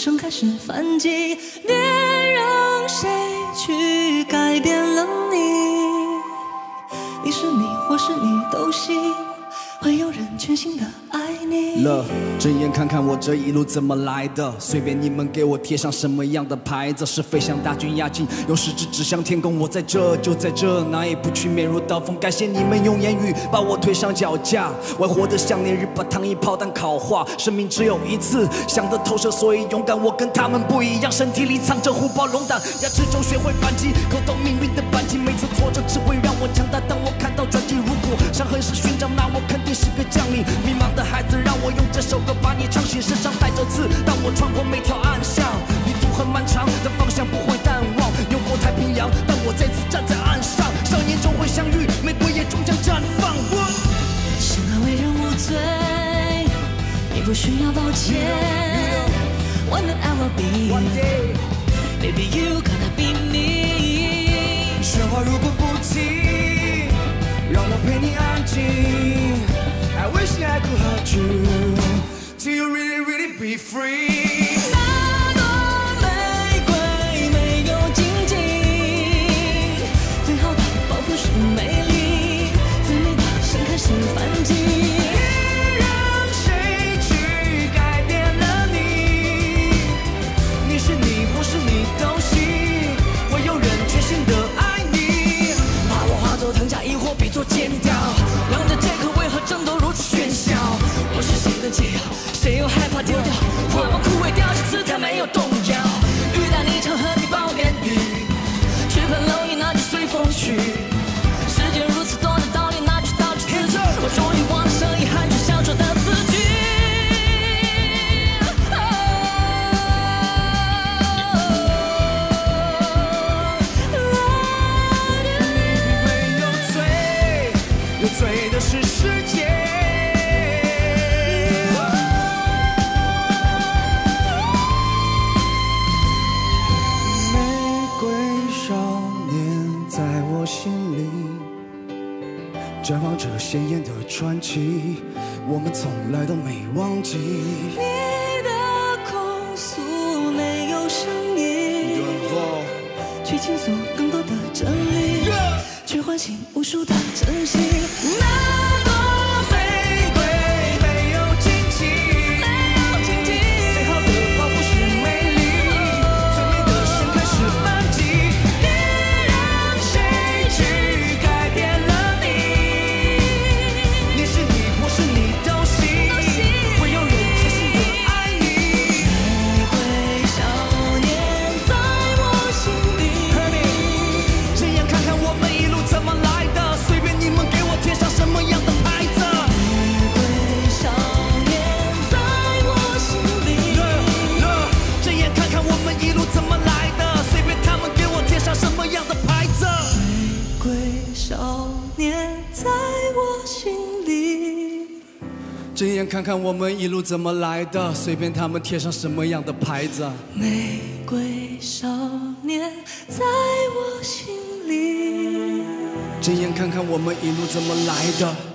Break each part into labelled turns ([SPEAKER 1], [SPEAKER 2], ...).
[SPEAKER 1] 盛开是反击。了，
[SPEAKER 2] 睁眼看看我这一路怎么来的，随便你们给我贴上什么样的牌子，是飞向大军压境，用食指指向天空，我在这就在这，哪也不去，面如刀锋。感谢你们用言语把我推上脚架，我还活得像烈日把糖衣炮弹烤化，生命只有一次，想得透彻，所以勇敢。我跟他们不一样，身体里藏着虎豹龙胆，牙齿中学会反击，扣动命运的扳机，每次挫折只会让我强大。当我看到转机，如果伤痕是勋章，那我肯定是个将领。迷茫的孩子，让我用这首歌把你唱醒，身上带着刺，当我穿过每条暗巷，旅途很漫长，但方向不会淡忘。游过太平洋，当我再次站在岸上，少年终会相遇，玫瑰也终将绽放。我
[SPEAKER 1] 生而为人无罪，你不需要抱歉。One day I will be
[SPEAKER 2] One
[SPEAKER 1] day，baby you gonna be me。
[SPEAKER 2] 喧哗如果不停，让我陪你安静。I wish I could hold you till you really really be free。
[SPEAKER 1] 解药？谁又害怕丢掉？
[SPEAKER 2] 鲜艳的传奇，我们从来都没忘记。
[SPEAKER 1] 你的控诉没有声音，去倾诉更多的真理，去唤醒无数的真心。
[SPEAKER 2] 这样看看我们一路怎么来的，随便他们贴上什么样的牌子。
[SPEAKER 1] 玫瑰少年在我心里。
[SPEAKER 2] 睁眼看看我们一路怎么来的。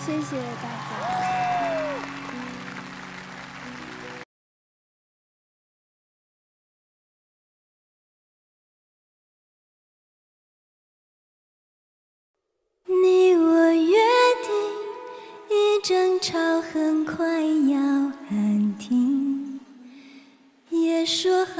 [SPEAKER 3] 谢谢大家。
[SPEAKER 4] 你我约定，一争吵很快要喊停，也说好。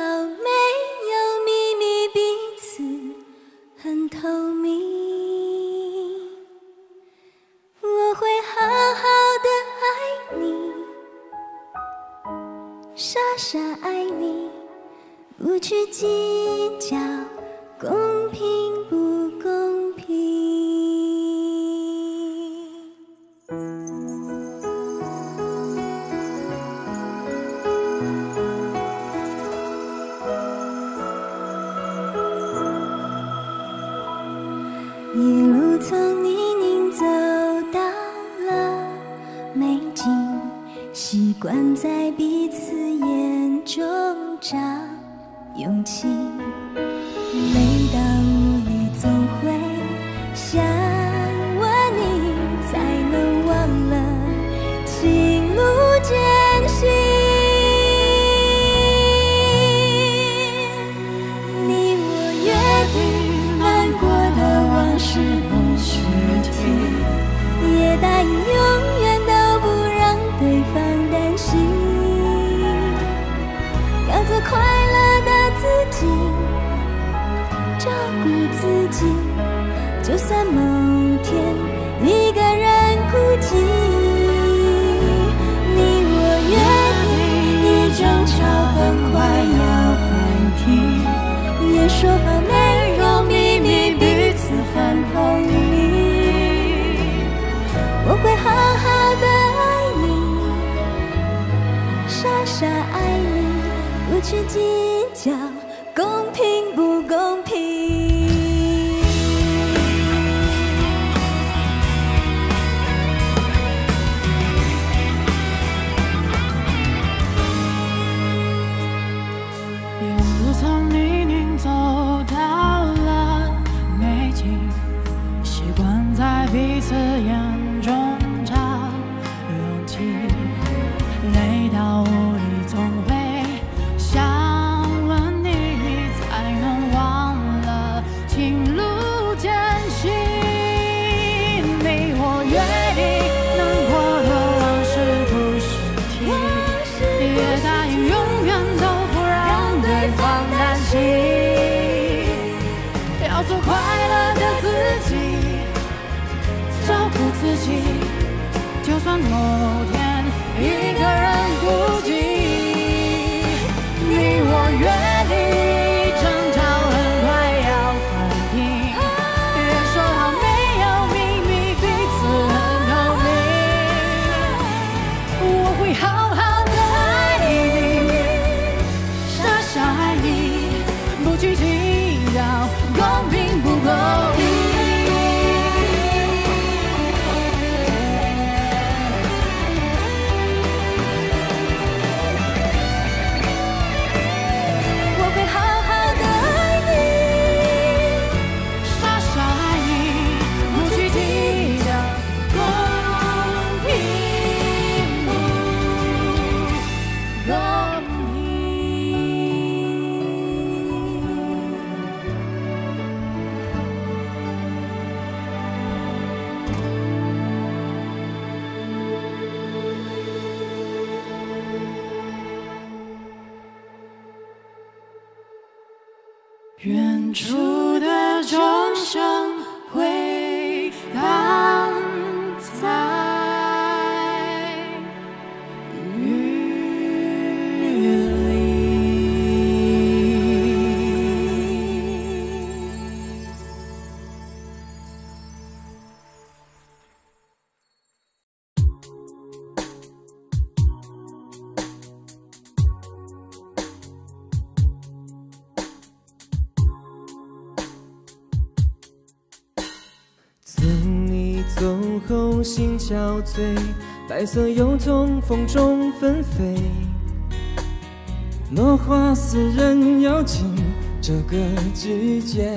[SPEAKER 4] 心
[SPEAKER 5] 憔悴，白色又从风中纷飞。落花似人有情这个季节，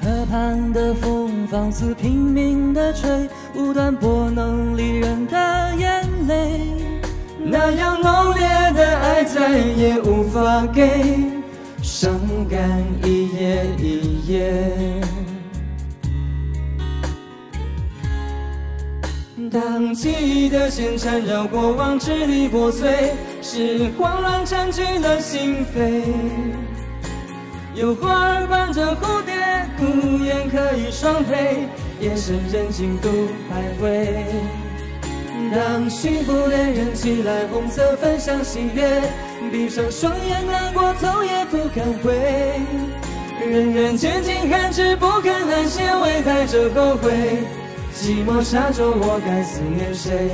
[SPEAKER 5] 河畔的风放肆拼命的吹，无端拨弄离人的眼泪。那样浓烈的爱再也无法给，伤感一夜一夜。当记忆的线缠绕过往，支离破碎，是慌乱占据了心扉。有花儿伴着蝴蝶，孤雁可以双飞，夜深人静独徘徊。当幸福恋人寄来红色分享喜悦，闭上双眼难过头也不敢回。人人渐渐寒枝不肯安歇，微带着后悔。寂寞沙洲，我该思念谁？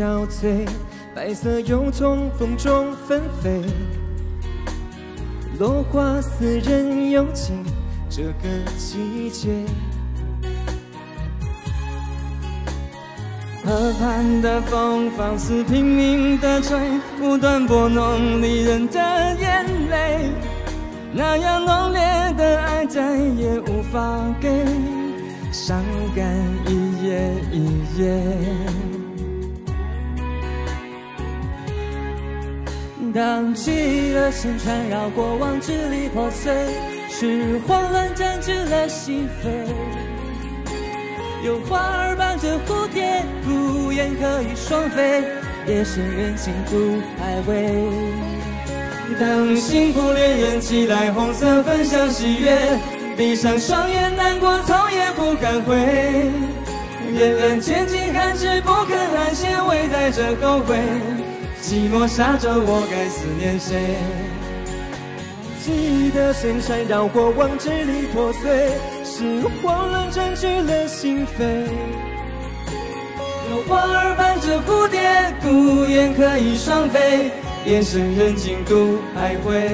[SPEAKER 5] 憔悴，白色又从风中纷飞。落花似人又近这个季节，河畔的风放肆拼命的吹，无端拨弄离人的眼泪。那样浓烈的爱再也无法给，伤感一夜一夜。当记忆的线缠绕过往，支离破碎，是慌乱占据了心扉。有花儿伴着蝴蝶，孤雁可以双飞，夜深人静独徘徊。当幸福恋人寄来红色分享喜悦，闭上双眼难过头也不敢回。冉冉渐进寒枝不肯安歇，微带着后悔。寂寞沙洲，我该思念谁？记忆的线缠绕过往，支离破碎，是慌乱占据了心扉。有花儿伴着蝴蝶，孤雁可以双飞，夜深人静独徘徊。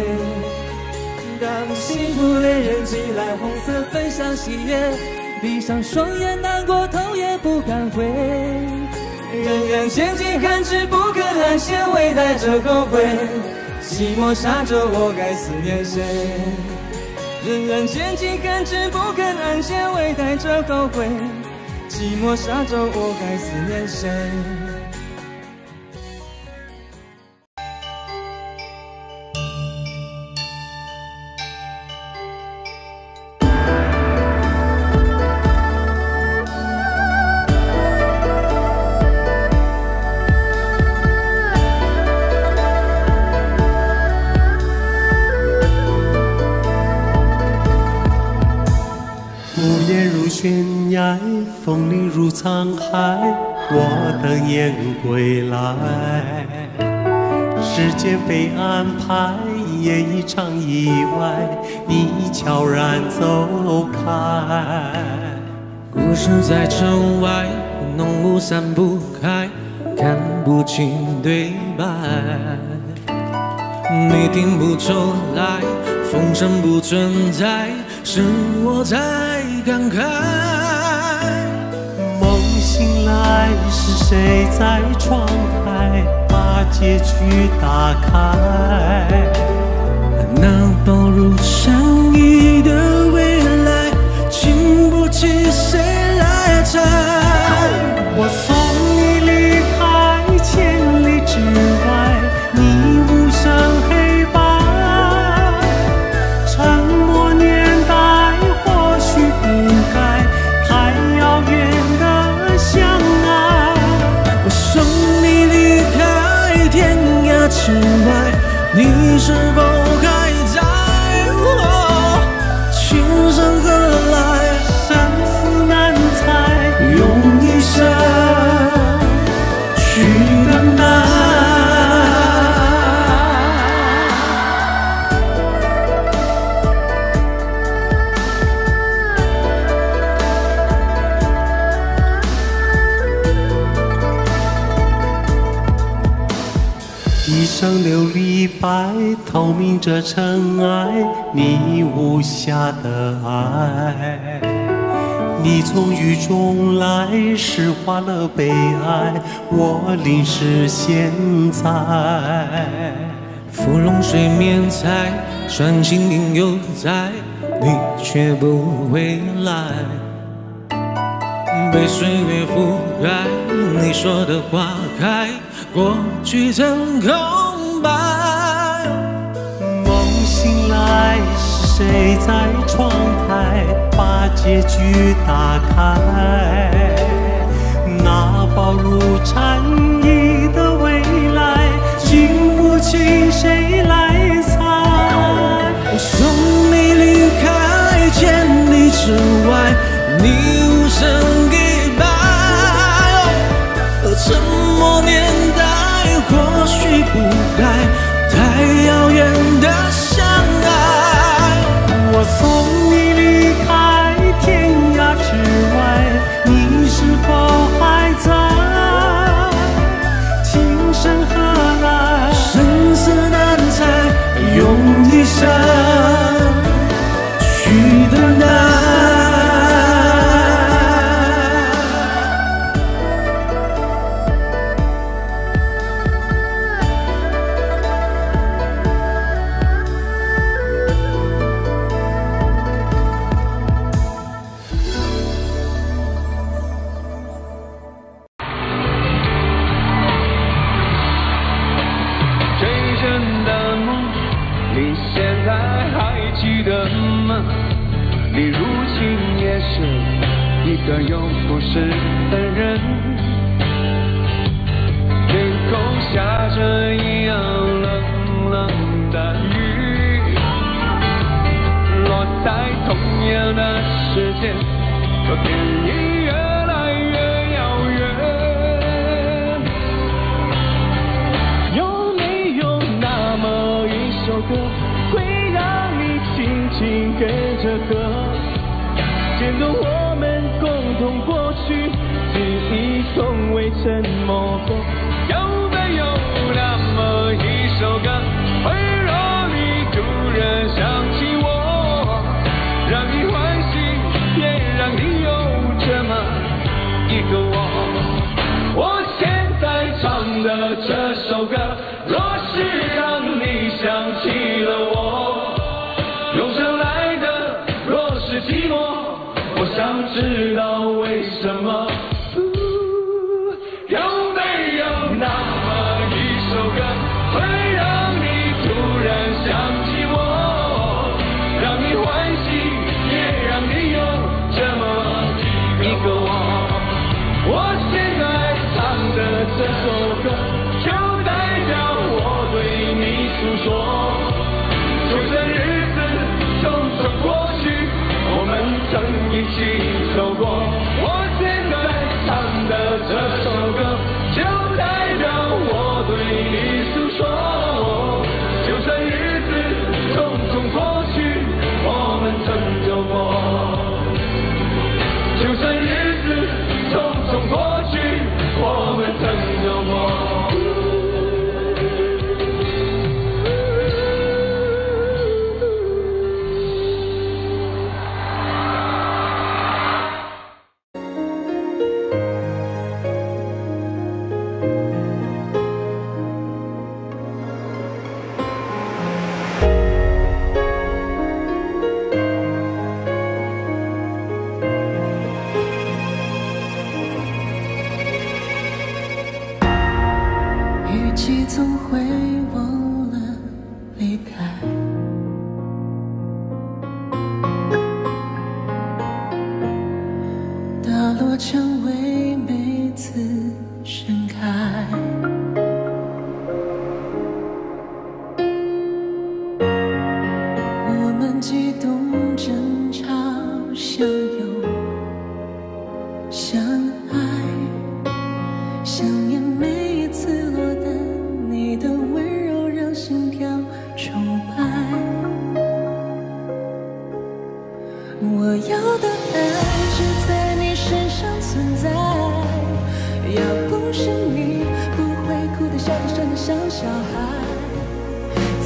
[SPEAKER 5] 当幸福恋人寄来红色分享喜悦，闭上双眼难过头也不敢回。冉冉渐进寒枝不肯安歇，微带着后悔。寂寞沙洲，我该思念谁？仍然拣尽寒枝，不肯安歇，微带着后悔。寂寞沙洲，我该思念谁？
[SPEAKER 6] 沧海，我等雁归来。时间被安排，演一场意外，你悄然走开。
[SPEAKER 7] 故事在城外，浓雾散不开，看不清对白。你听不出来，风声不存在，是我在感慨。
[SPEAKER 6] 来，是谁在窗台把结局打开？
[SPEAKER 7] 那薄如相依的未来，经不起谁来拆。
[SPEAKER 6] 我送这尘埃，你无瑕的爱。你从雨中来，诗化了悲哀，我淋湿现在。
[SPEAKER 7] 芙蓉水面采，船行影犹在，你却不回来。被岁月覆盖，你说的花开，过去曾空
[SPEAKER 6] 爱，是谁在窗台把结局打开？那薄如蝉翼的未来，经不起谁来猜。
[SPEAKER 7] 我送你离开千里之外，你无声给白。而沉默年代或许不该
[SPEAKER 6] 风。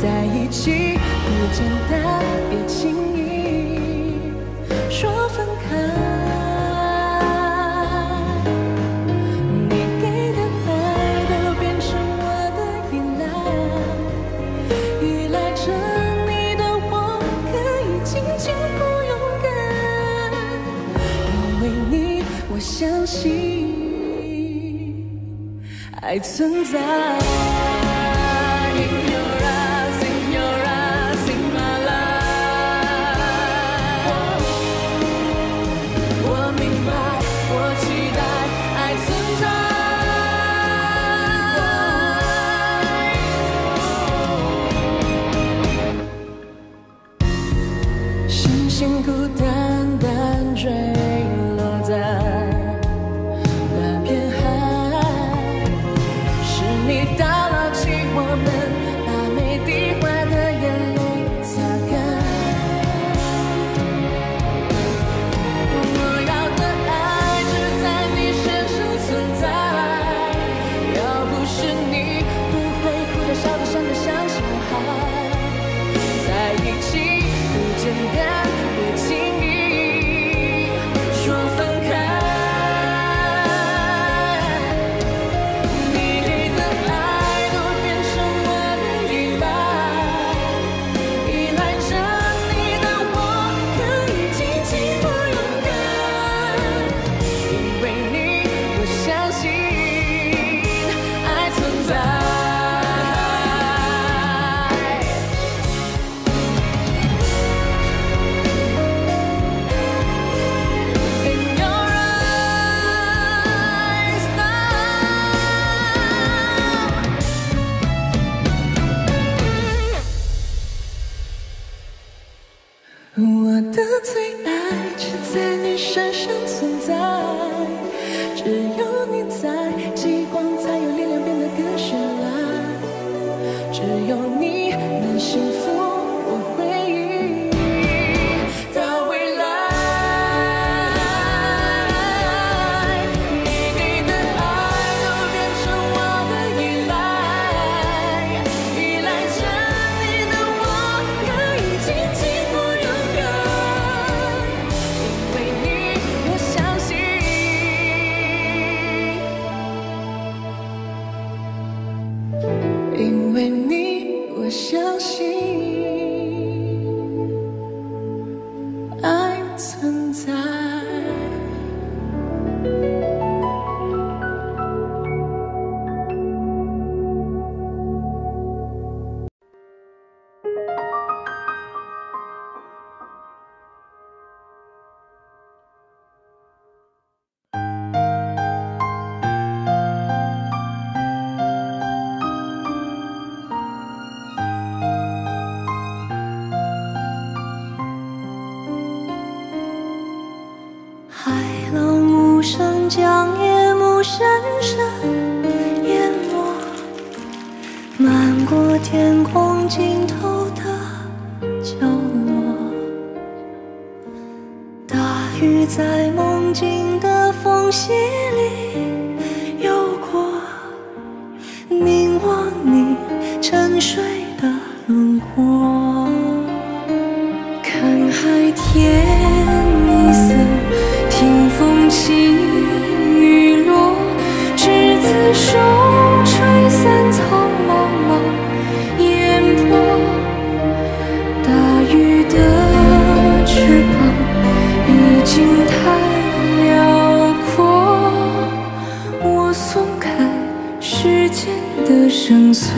[SPEAKER 6] 在
[SPEAKER 7] 一
[SPEAKER 8] 起
[SPEAKER 1] 不简单别轻易说分开你给的爱都变成我的依赖依赖着你的我可以尽情不勇敢因为你我相信爱存在。细雨落，执子手吹散苍茫茫烟波。大雨的翅膀已经太辽阔，我松开时间的绳索。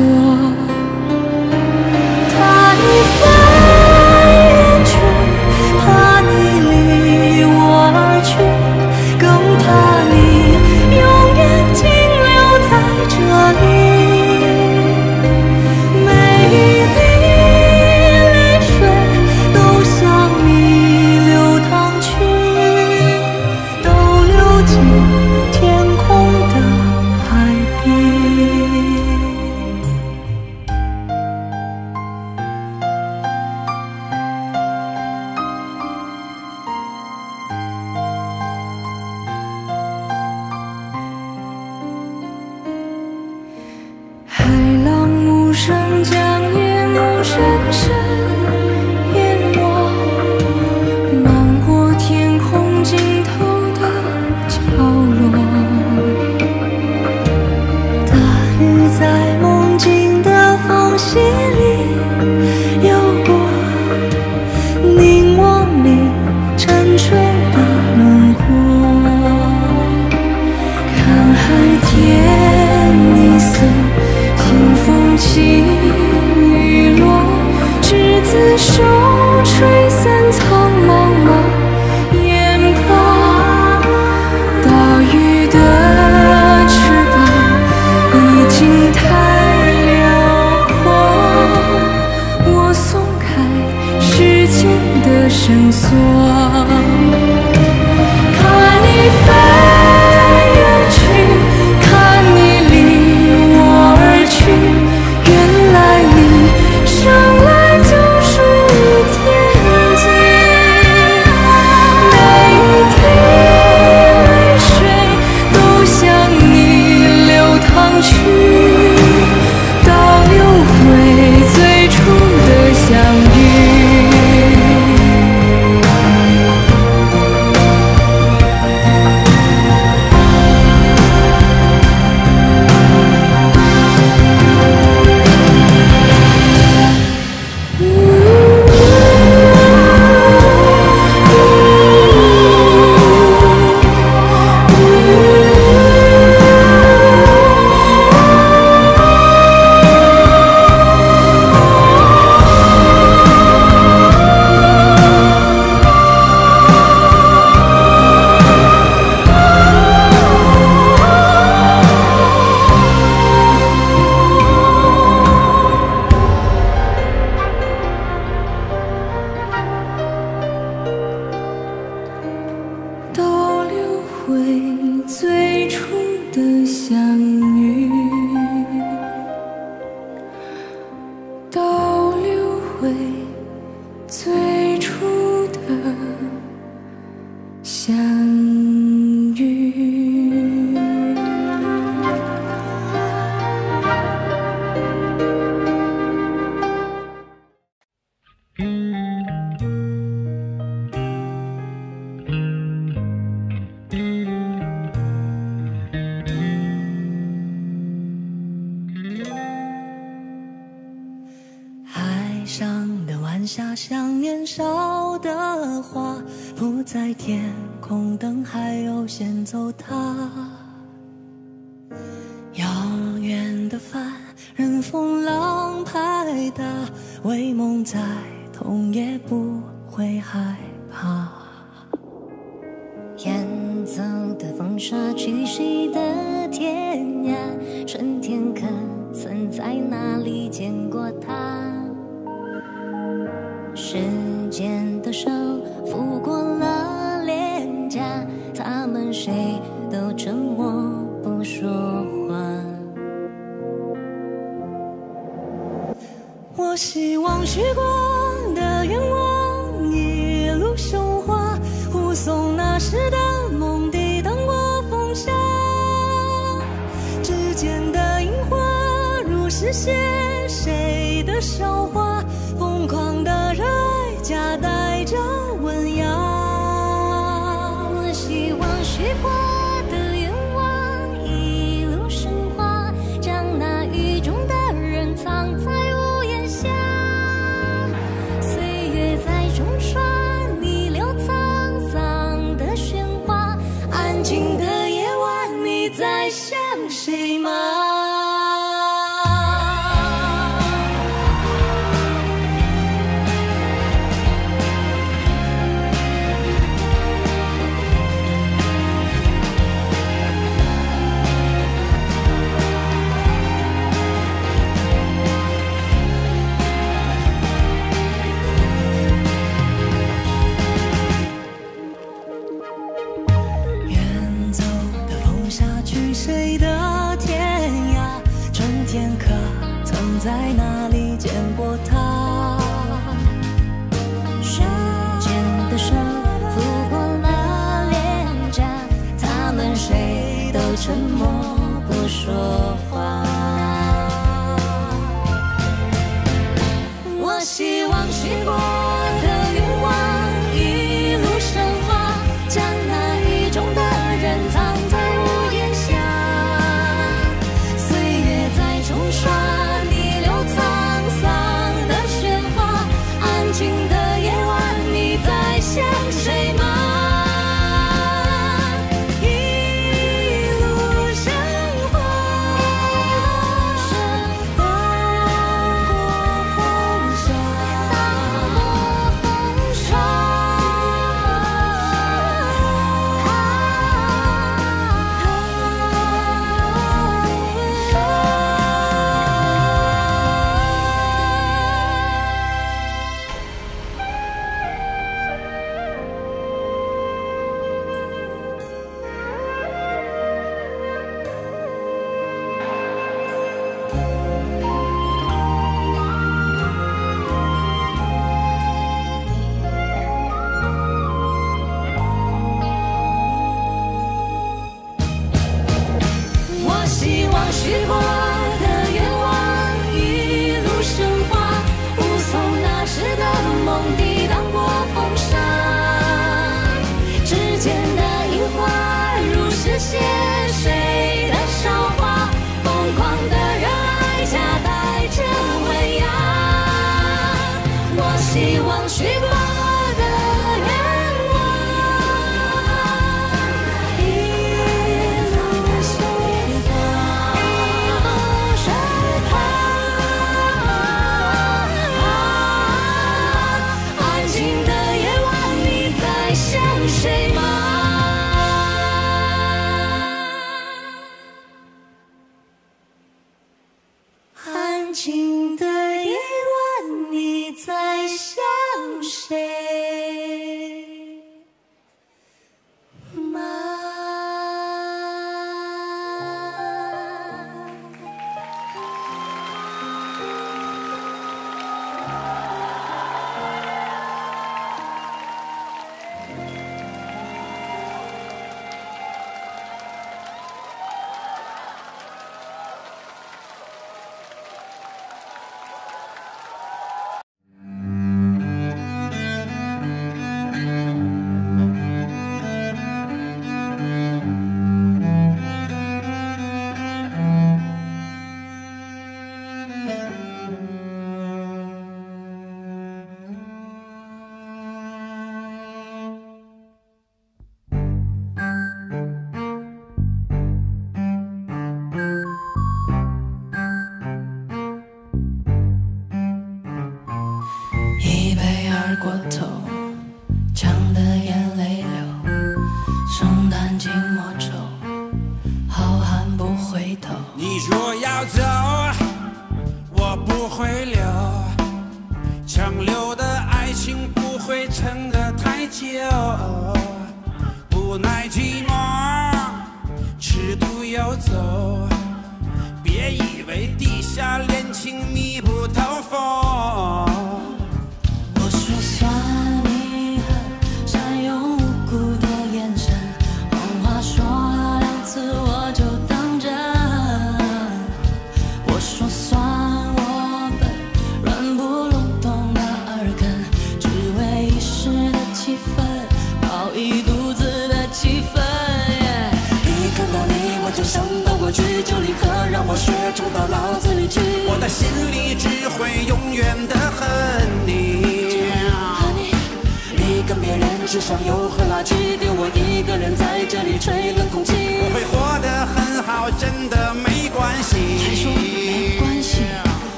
[SPEAKER 1] 在天空
[SPEAKER 2] 等海鸥先走
[SPEAKER 1] 他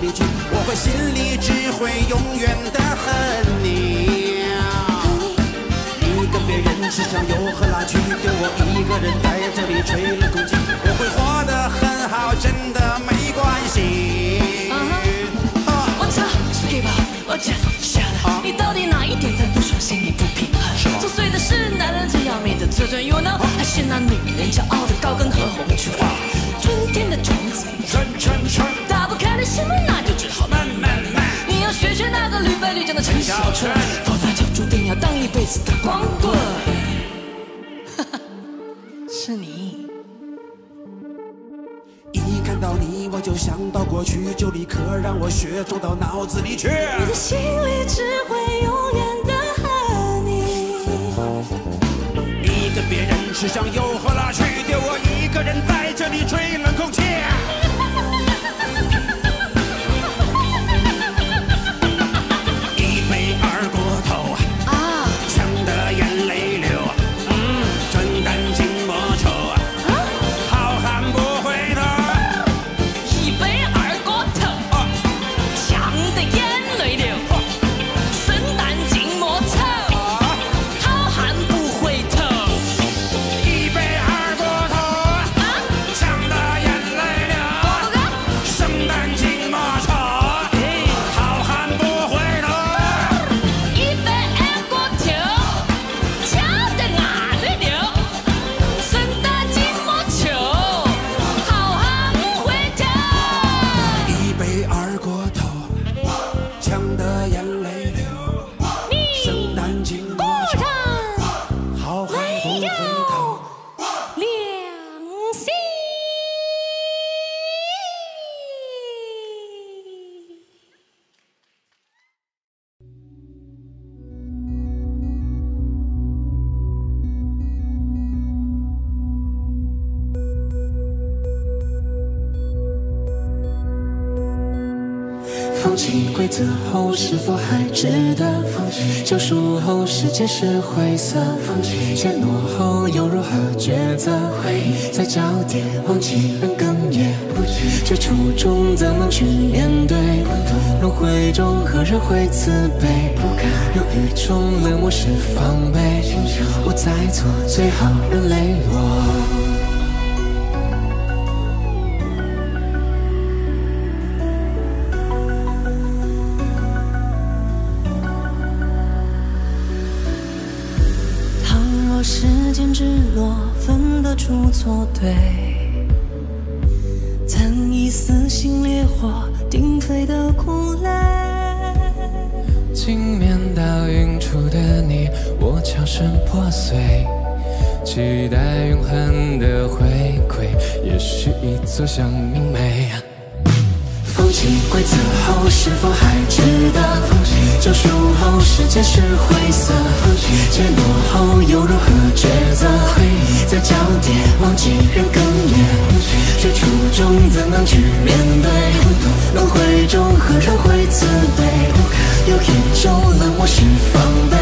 [SPEAKER 1] 我
[SPEAKER 9] 会
[SPEAKER 2] 心里只会永远的恨你。
[SPEAKER 9] 你跟别人吃
[SPEAKER 2] 香又喝辣去，丢我一个人在这里吹冷空气。我会活得很好，真的没关系。
[SPEAKER 9] 我操，skip，我真下来，你到底哪一点在不爽，心里不平衡？作祟的是男人最要命的自尊，you know，还是那女人骄傲的高跟和红去放？春天的种子，
[SPEAKER 2] 春春春，
[SPEAKER 9] 打不开的心门，陈小春，否则就注定要当一辈子的光棍。哈哈，是你。
[SPEAKER 2] 一看到你，我就想到过去，就立刻让我血冲到脑子里去。
[SPEAKER 10] 你的心里只会永远的恨你。
[SPEAKER 2] 你跟别人吃香油
[SPEAKER 1] 皆是灰色，放弃怯懦后又如何抉择？回忆在交叠，忘记人哽咽，不知这初衷怎能去面对？轮回中何人会慈悲？不甘犹豫中冷漠是防备，我在做最好人磊落。
[SPEAKER 10] 对，曾以撕心烈火鼎沸的苦泪。
[SPEAKER 1] 镜面倒映出的你，我悄声破碎，期待永恒的回馈，也许一走向明媚。放弃规则后是否还值得？救赎后世界是灰色，放弃怯懦后又如何抉择？在交叠，忘记人哽咽，这初衷怎能去面对？轮回中何人会慈悲？犹豫中冷漠是防备，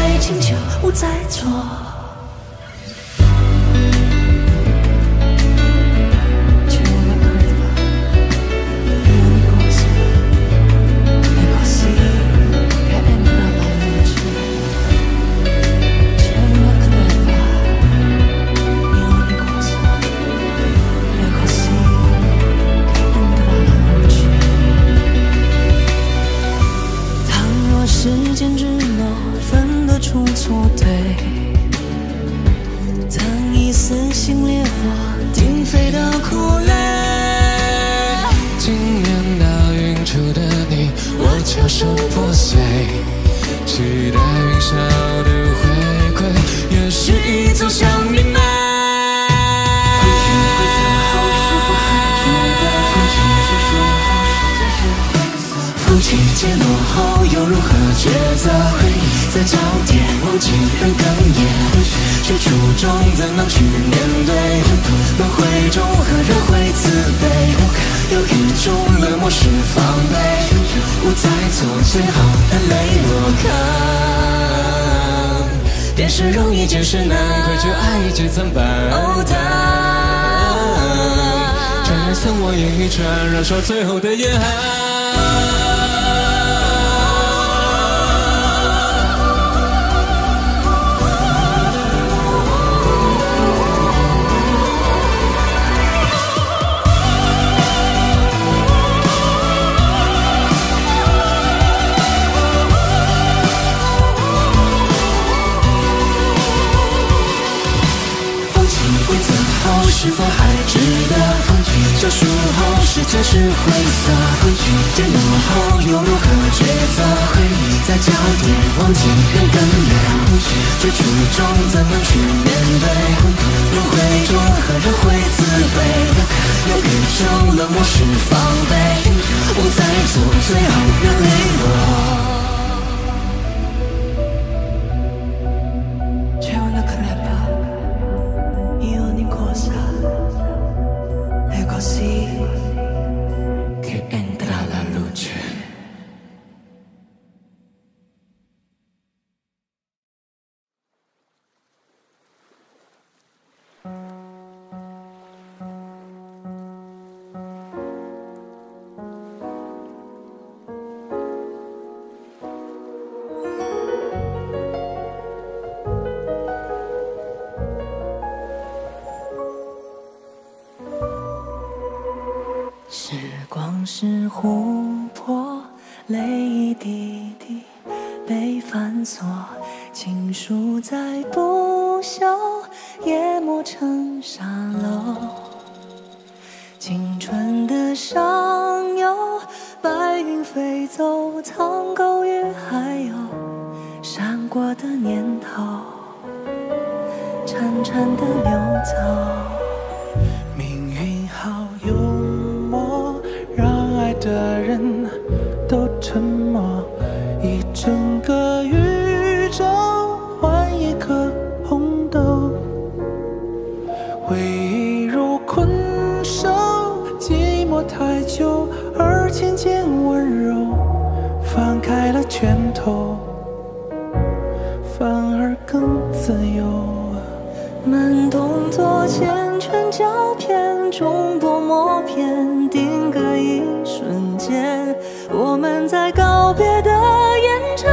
[SPEAKER 1] 慢动作缱绻胶片，重薄膜片，定格一瞬间。我们在告别的演唱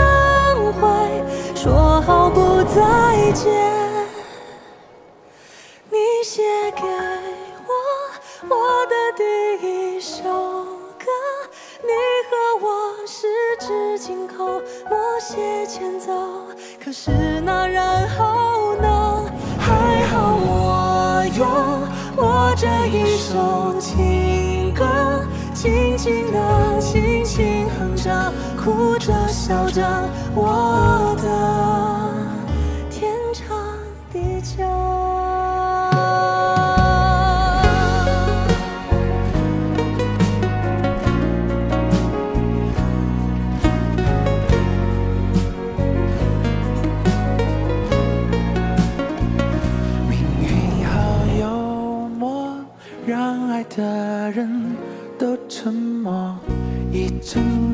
[SPEAKER 1] 会，说好不再见。你写给我我的第一首歌，你和我十指紧扣，默写前奏。可是那然后。有我这一首情歌轻轻的轻轻哼着哭着笑着我的
[SPEAKER 11] 的人都沉默一整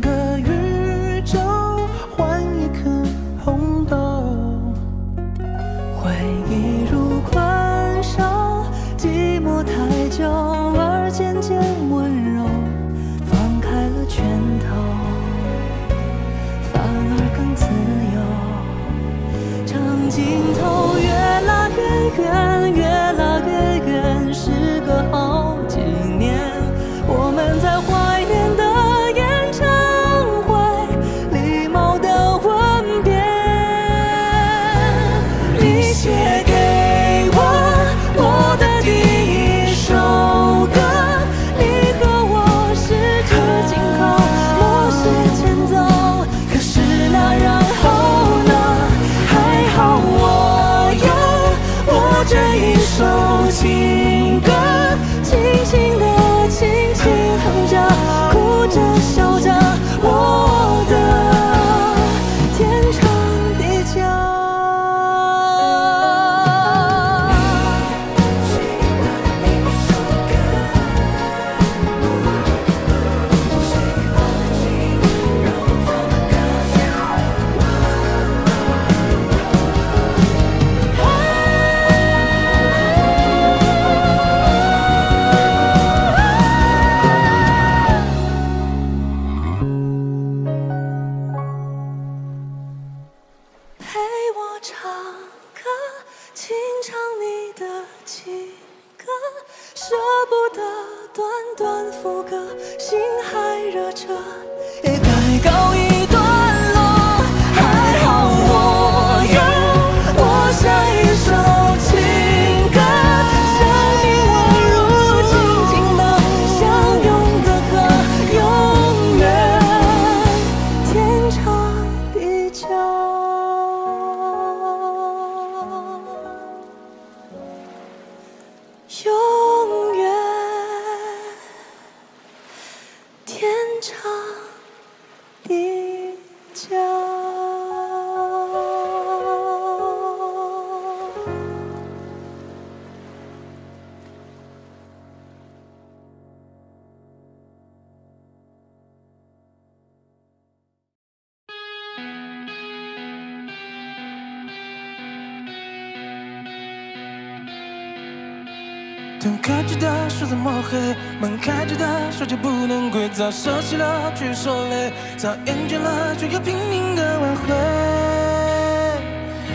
[SPEAKER 7] 灯开着的手在抹黑，门开着的手就不能归。早收起了却又说累，早厌倦了却又拼命的挽回。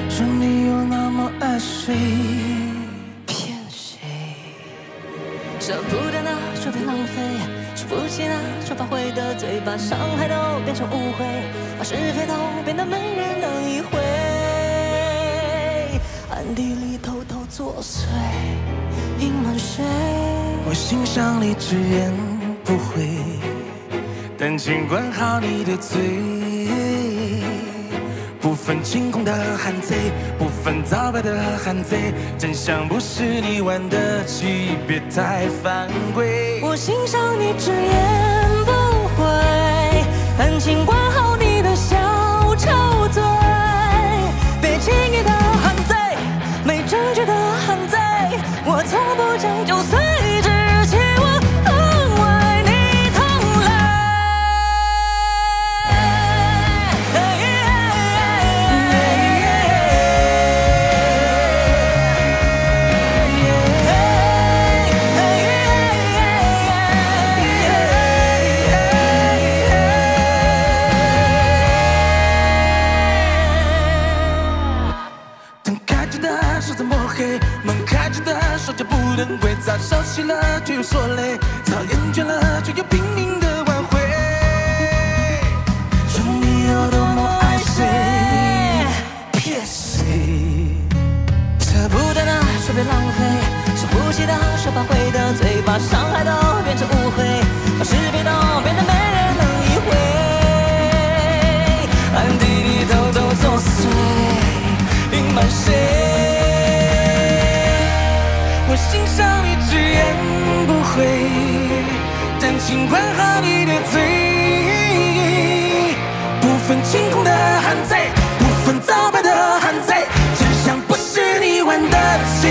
[SPEAKER 7] 说你有那么爱谁？
[SPEAKER 1] 骗谁？舍不得呢，说别浪费；说不起呢，说怕会得罪，把伤害都变成误会，把是非都变得没人能理会，暗地里作祟，隐瞒谁？
[SPEAKER 7] 我欣赏你直言不讳，但请管好你的嘴。不分青红的汉贼，不分皂白的汉贼，真相不是你玩得起，别太犯规。
[SPEAKER 1] 我欣赏你直言不讳，但请管好你的小丑嘴，
[SPEAKER 7] 早收起了却又说累，早厌倦了却又拼命的挽回。说你有多么爱谁，骗谁？
[SPEAKER 1] 舍不得呢，说别浪费；说不起的，说怕会得罪，把伤害都变成误会，把是非都变得没人能理会，暗地里偷偷作祟，隐瞒谁？
[SPEAKER 7] 不讳，但请管好你的嘴。不分青红的汉贼，不分皂白的汉贼，真相不是你玩得起，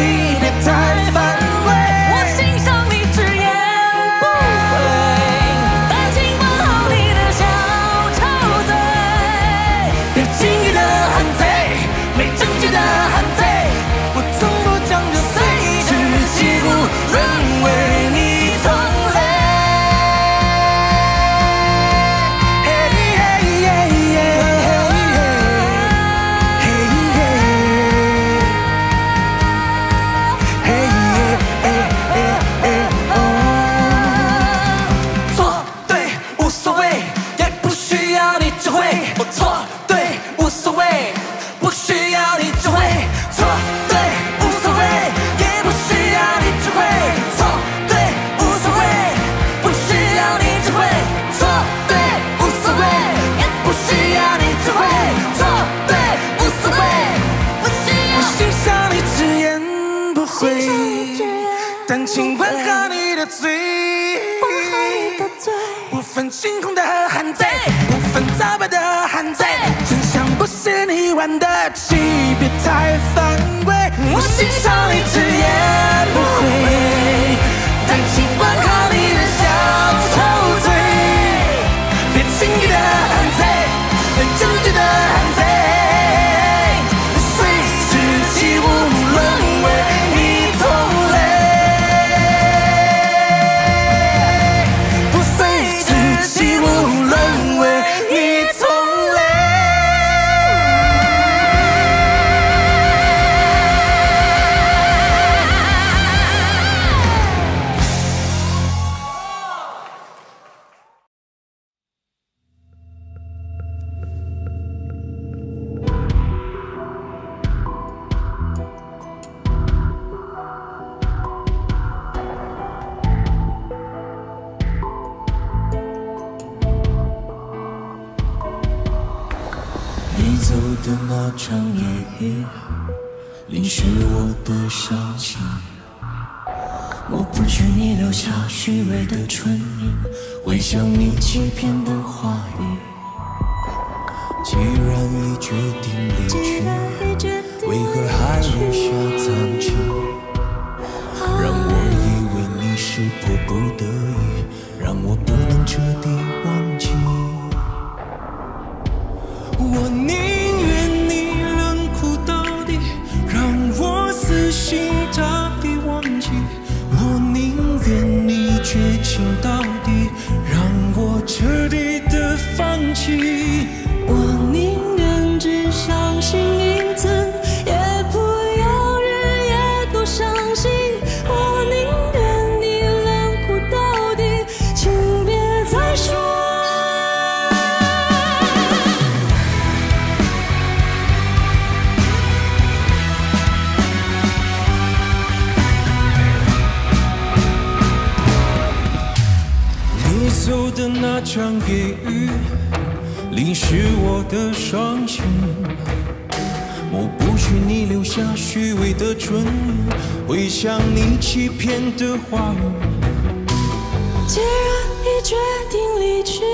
[SPEAKER 1] 的
[SPEAKER 11] 唇印，回想你欺骗的放弃。
[SPEAKER 1] 我宁愿只相信一次，也不要日夜都伤心。我宁愿你冷酷到底，请别再说。
[SPEAKER 11] 你走的那场雨，是我的伤心。抹不去你留下虚伪的唇印，回想你欺骗的话语。
[SPEAKER 1] 既然已决定离去，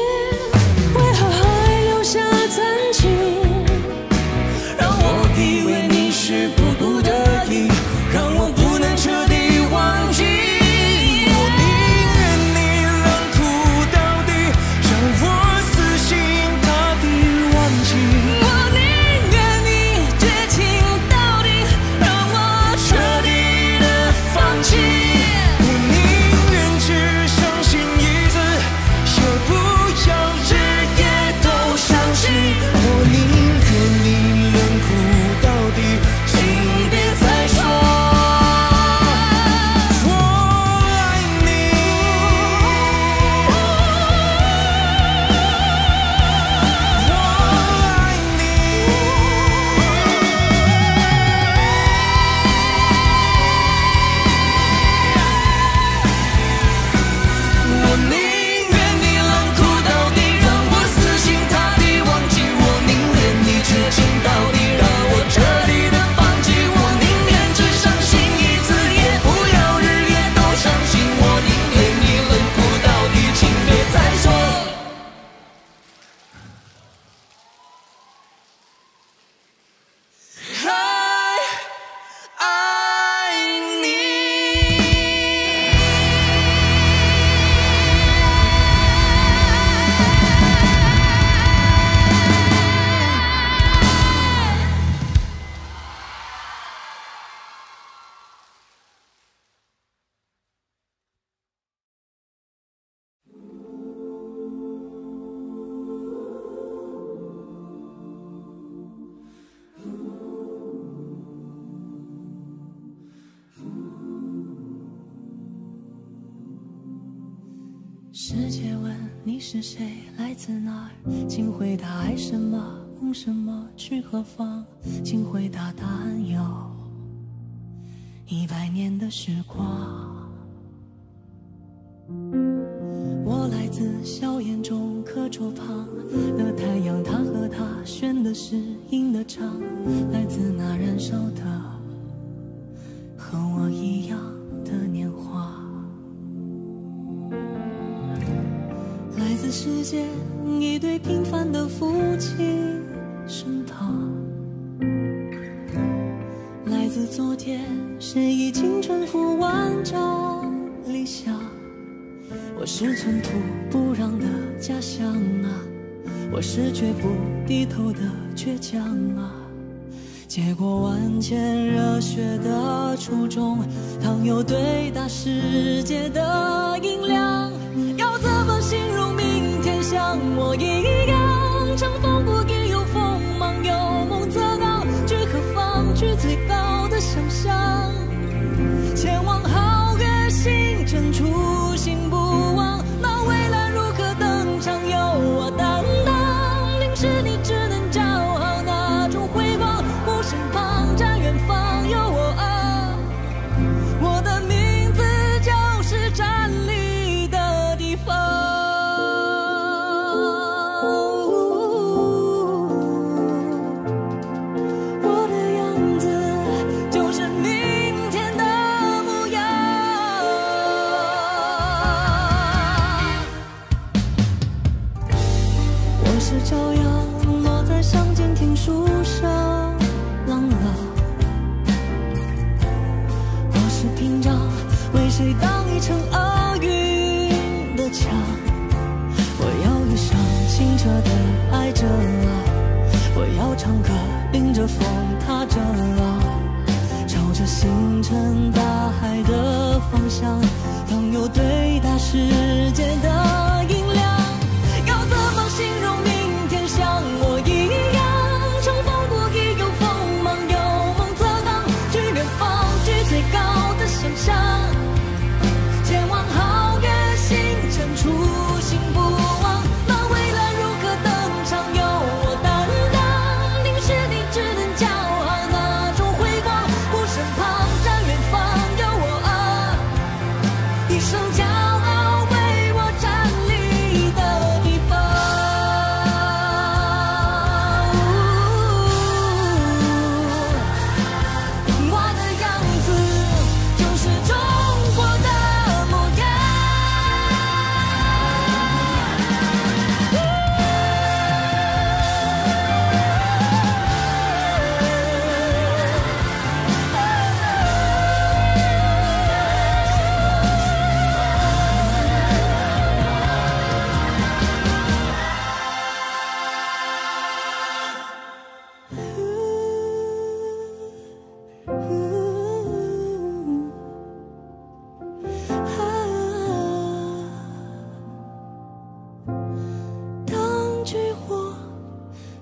[SPEAKER 1] 世界问你是谁，来自哪儿？请回答爱什么，梦什么，去何方？请回答答案有一百年的时光。我来自硝烟中课桌旁的太阳，它和他选的是赢的场，来自那燃烧的世间一对平凡的夫妻身旁，来自昨天谁以青春负万丈理想。我是寸土不让的家乡啊，我是绝不低头的倔强啊。结果万千热血的初衷，倘有对大世界的影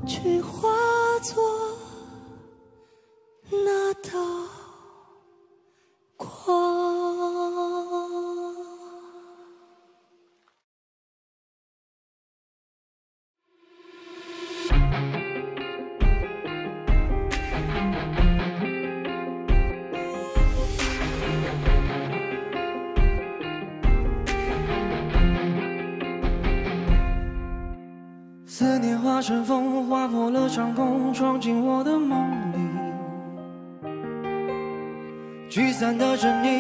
[SPEAKER 1] 去
[SPEAKER 5] 化作看
[SPEAKER 12] 到
[SPEAKER 13] 这
[SPEAKER 5] 你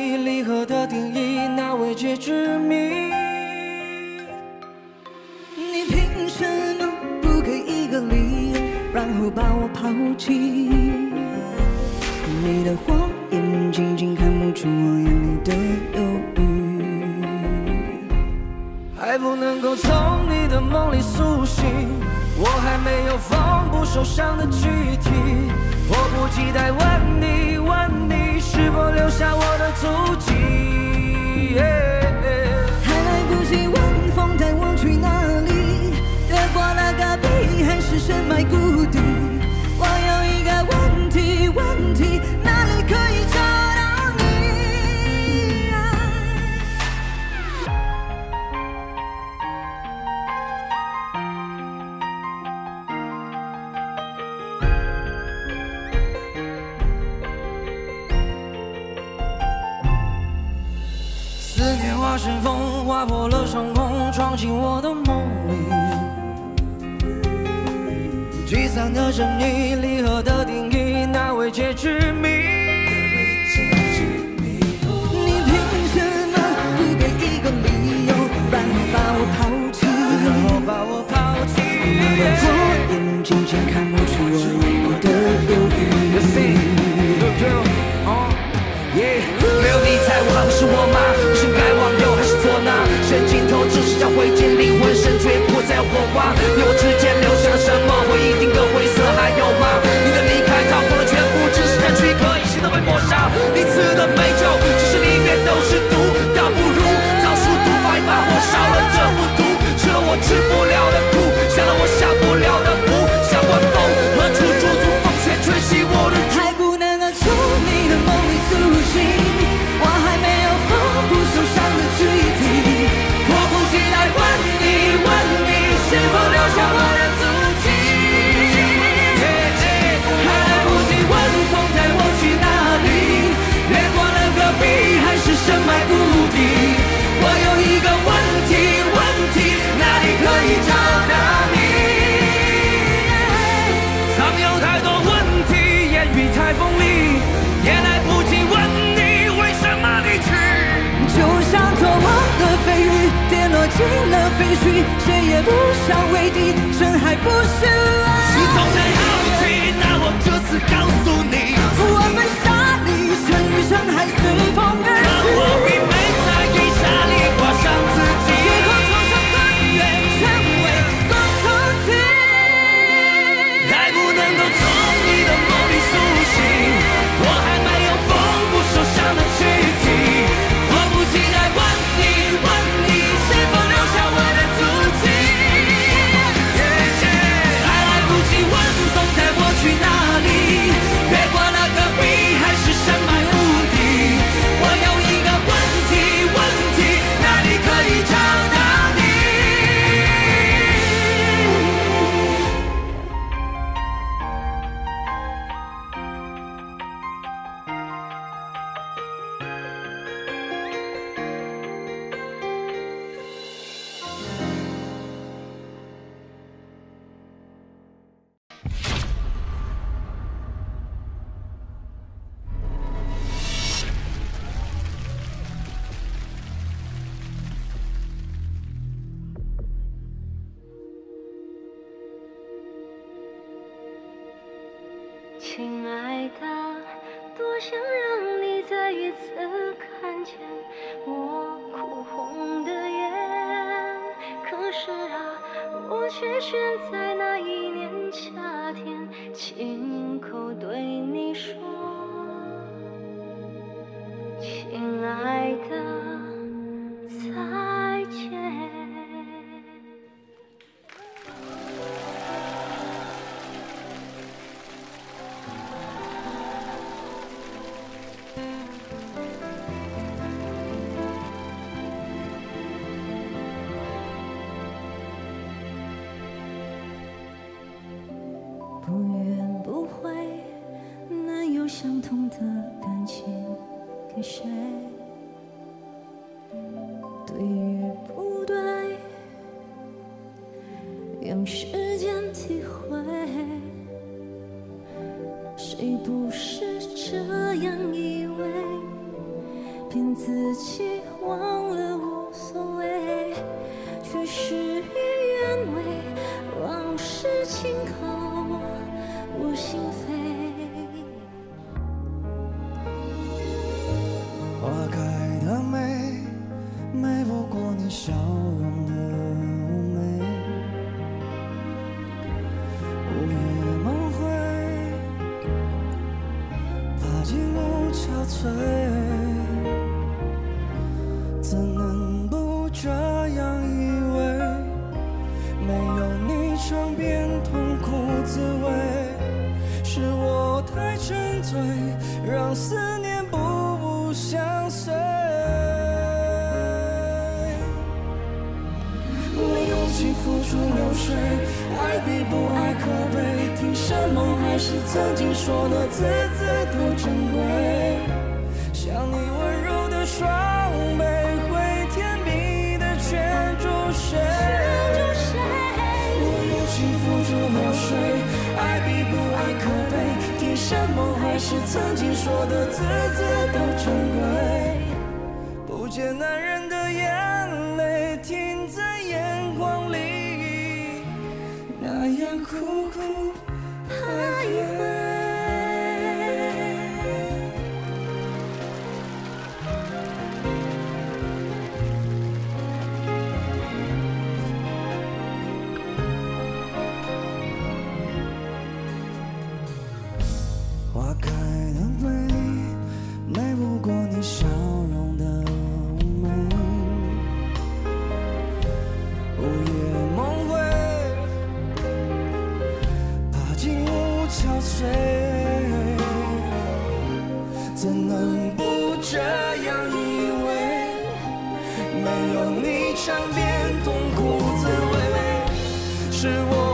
[SPEAKER 5] 任由你尝遍痛苦滋味，是我。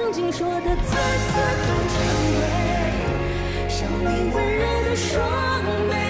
[SPEAKER 12] 曾经说的字字都珍贵，
[SPEAKER 5] 像你温柔的双眉。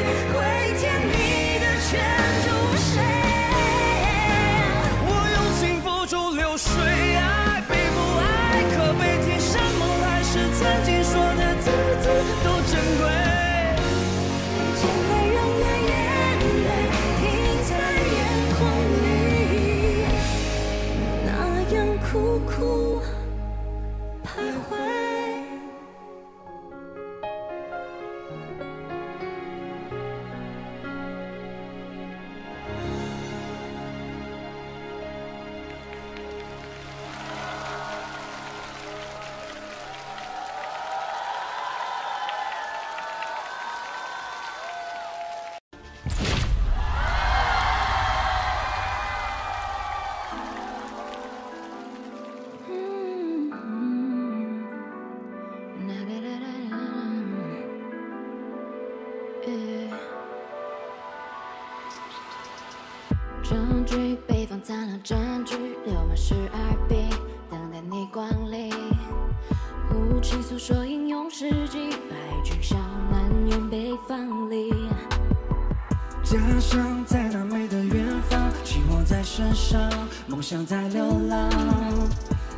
[SPEAKER 5] 在
[SPEAKER 14] 流
[SPEAKER 15] 浪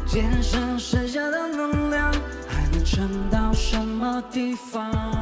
[SPEAKER 15] 肩上剩下的能量还能撑到什么地方？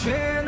[SPEAKER 5] change.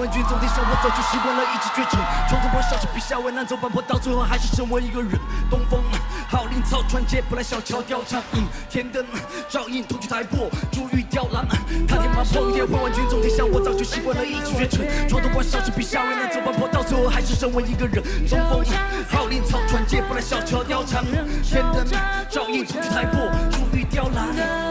[SPEAKER 5] 万
[SPEAKER 15] 军总敌下，我早就习惯了一直绝尘。闯通关，笑视笔下文，难走半坡，到最后还是剩我一个人。东风号令，草船借不来，小乔貂蝉。倚天灯照映铜雀台破，珠玉雕栏。踏天马，破天荒。万军总敌下，我早就习惯了一直绝尘。闯通关，笑视笔下文，难走半坡，到最后还是剩我一个人。东风号令，草船借不来，小乔貂蝉。倚天灯照映铜雀台破，珠玉雕栏。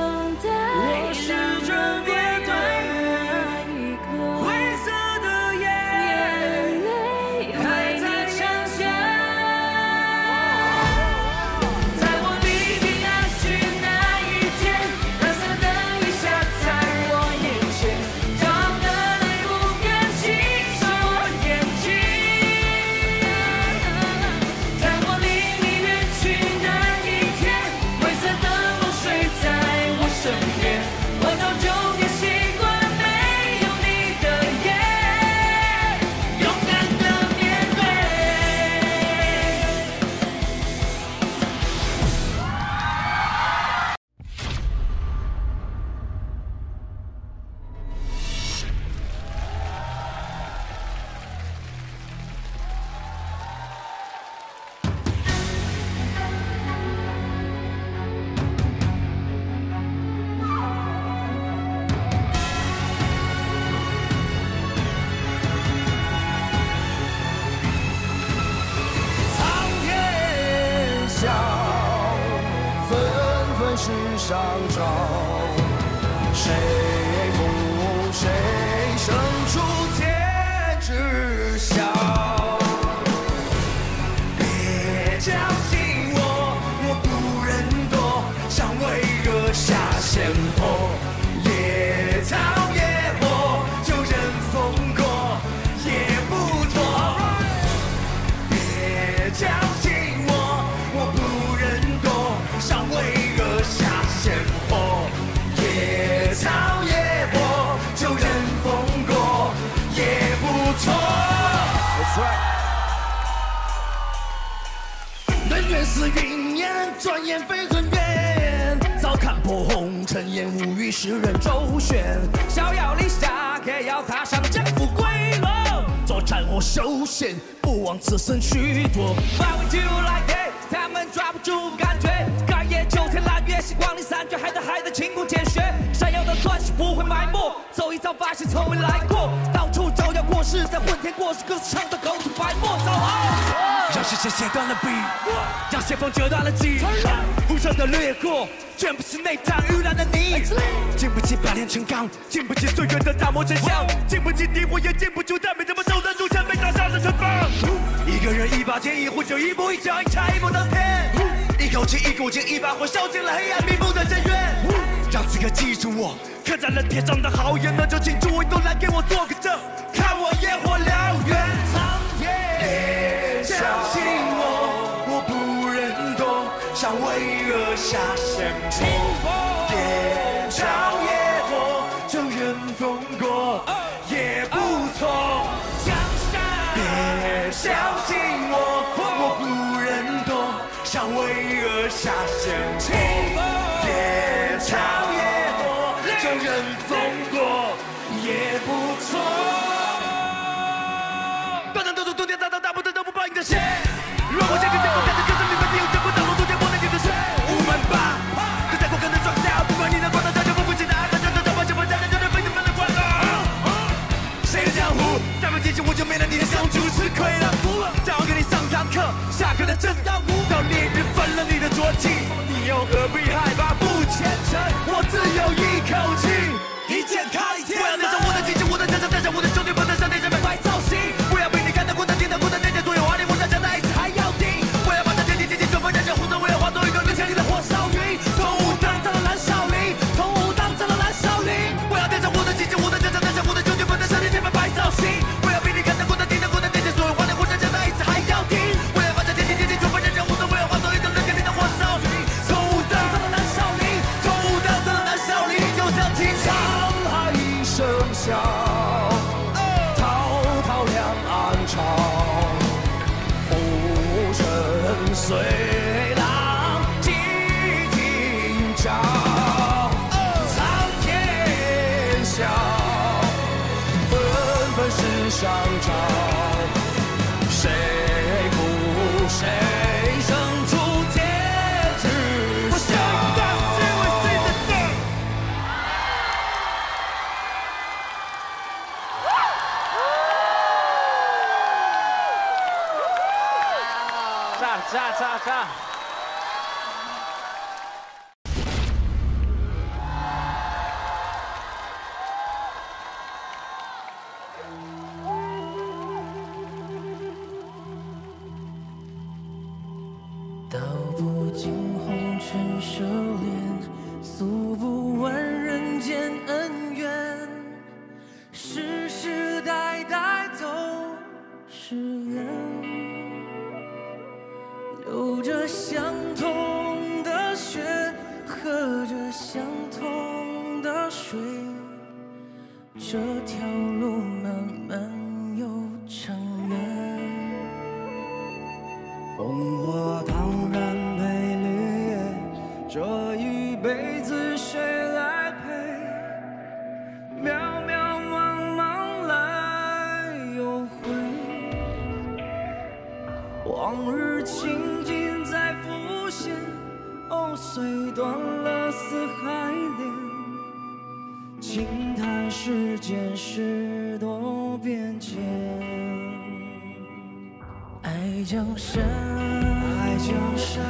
[SPEAKER 2] 光里三绝，海的海的清空见血。闪耀的钻石不会埋没，走一遭发现从未来过。到处招摇过市，在混天过世，歌词唱的口吐白沫。走好，让时间写断了笔，让邪风折断了戟。无声的掠过，全部是内脏污染的你。经不起百炼成钢，经不起岁月的打磨真相，经不起敌火，也经不住他们怎么走得住前被打下的城邦。一个人一把剑，一壶酒，一步一脚印，差一步登天。一口气，一股劲，一把火烧尽了黑暗密布的深渊。让此刻记住我，刻在了铁上的豪言，那就请诸位都来给我做个证，看我野火燎原。苍天相信我，我不忍躲，想巍峨下仙婆。夜潮野得都不报应的血。若我这个结果看着就是你们只有这不道路，昨天我能给的水。无门吧，这再过可能撞掉，不管你能多到这就不服气的，那就这这么就不站着就能被你们的关了。谁的江湖再不继续，我就没了你的相助，吃亏了。正好给你上堂课，下课的正当午，到烈日翻了你的浊气，你又何必害怕不虔诚？我自有
[SPEAKER 15] 藕虽断了四海连，轻叹世间事多变迁。
[SPEAKER 11] 爱江山，爱江山，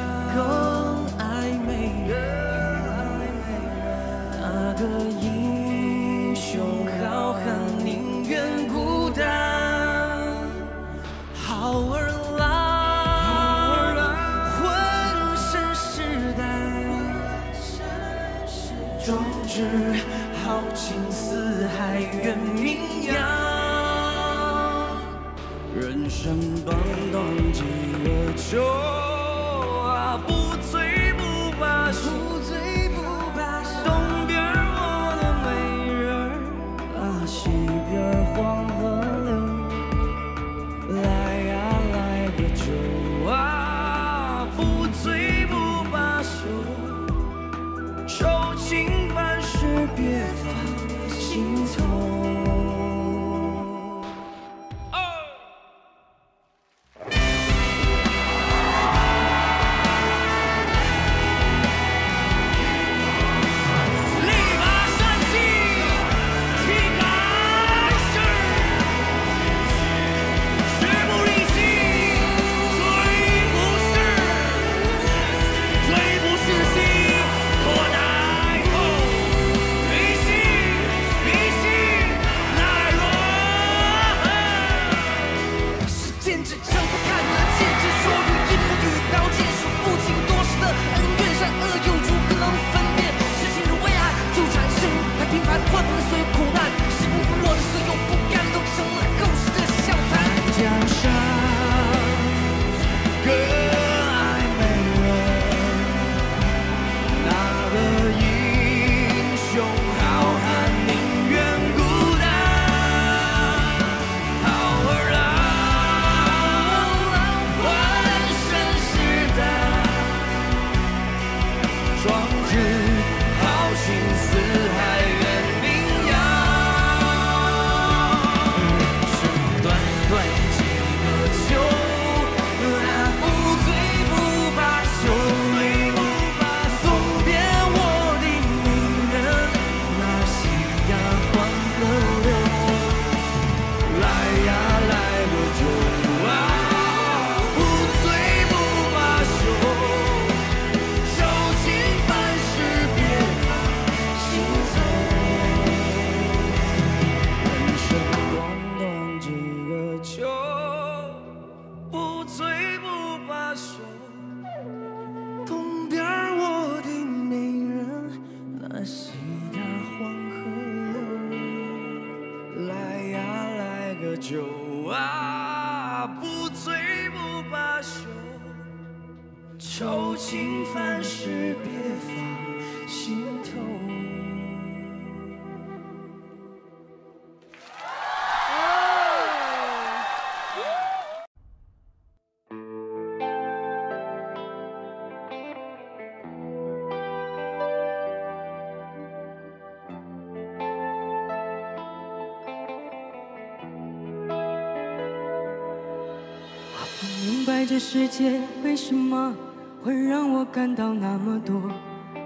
[SPEAKER 5] 世
[SPEAKER 1] 界为什么会让我感到那么多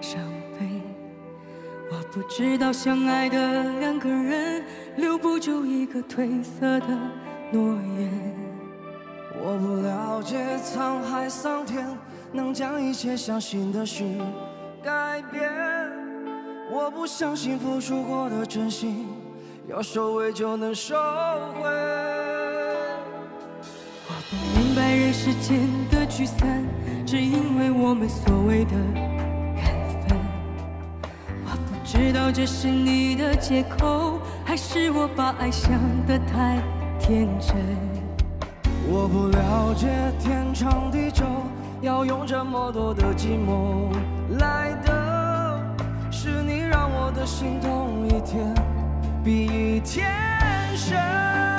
[SPEAKER 1] 伤悲我不知道相爱的两个人留不住一个褪色的诺言
[SPEAKER 5] 我不了解沧海桑田能将一切相信的事改变我不相信付出过的真心。要收回就能收回
[SPEAKER 1] 不明白人世间的聚散，只因为我们所谓的缘分。我不知道这是你的借口，还是我把爱想得太天真。
[SPEAKER 5] 我不了解天长地久，要用这么多的寂寞来等。是你让我的心痛一天比一天深。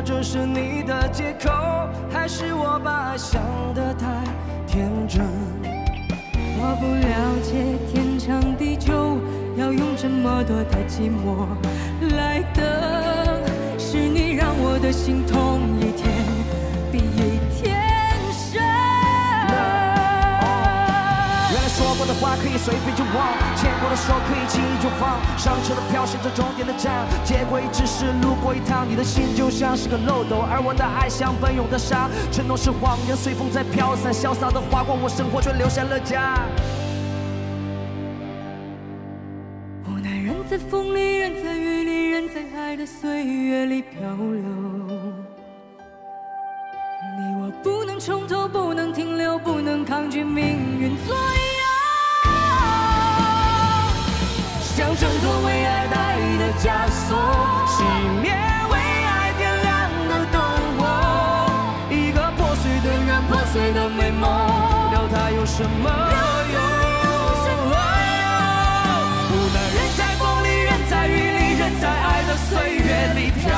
[SPEAKER 5] 这是你的借口，还是我把爱想得太天真。
[SPEAKER 1] 我不了解天长地久，要用这么多的寂寞来等。是你让我的心痛
[SPEAKER 2] 来说过的话可以随便就忘，牵过的手可以轻易就放，上车的票写着终点的站，结果也只是路过一趟。你的心就像是个漏斗，而我的爱像奔涌的沙，承诺是谎言，随风在飘散，潇洒的划过我生活，却留下了家。
[SPEAKER 1] 无奈人在风里，人在雨里，人在爱的岁月里漂流。你我不能重头，不能停留，不能抗拒命运左右。
[SPEAKER 5] 想挣脱为爱带的枷锁，熄灭为爱点亮的灯火。一个破碎的圆，破碎的美梦，留它有什么用？无奈人在风里，人在雨里，人在爱的岁月里漂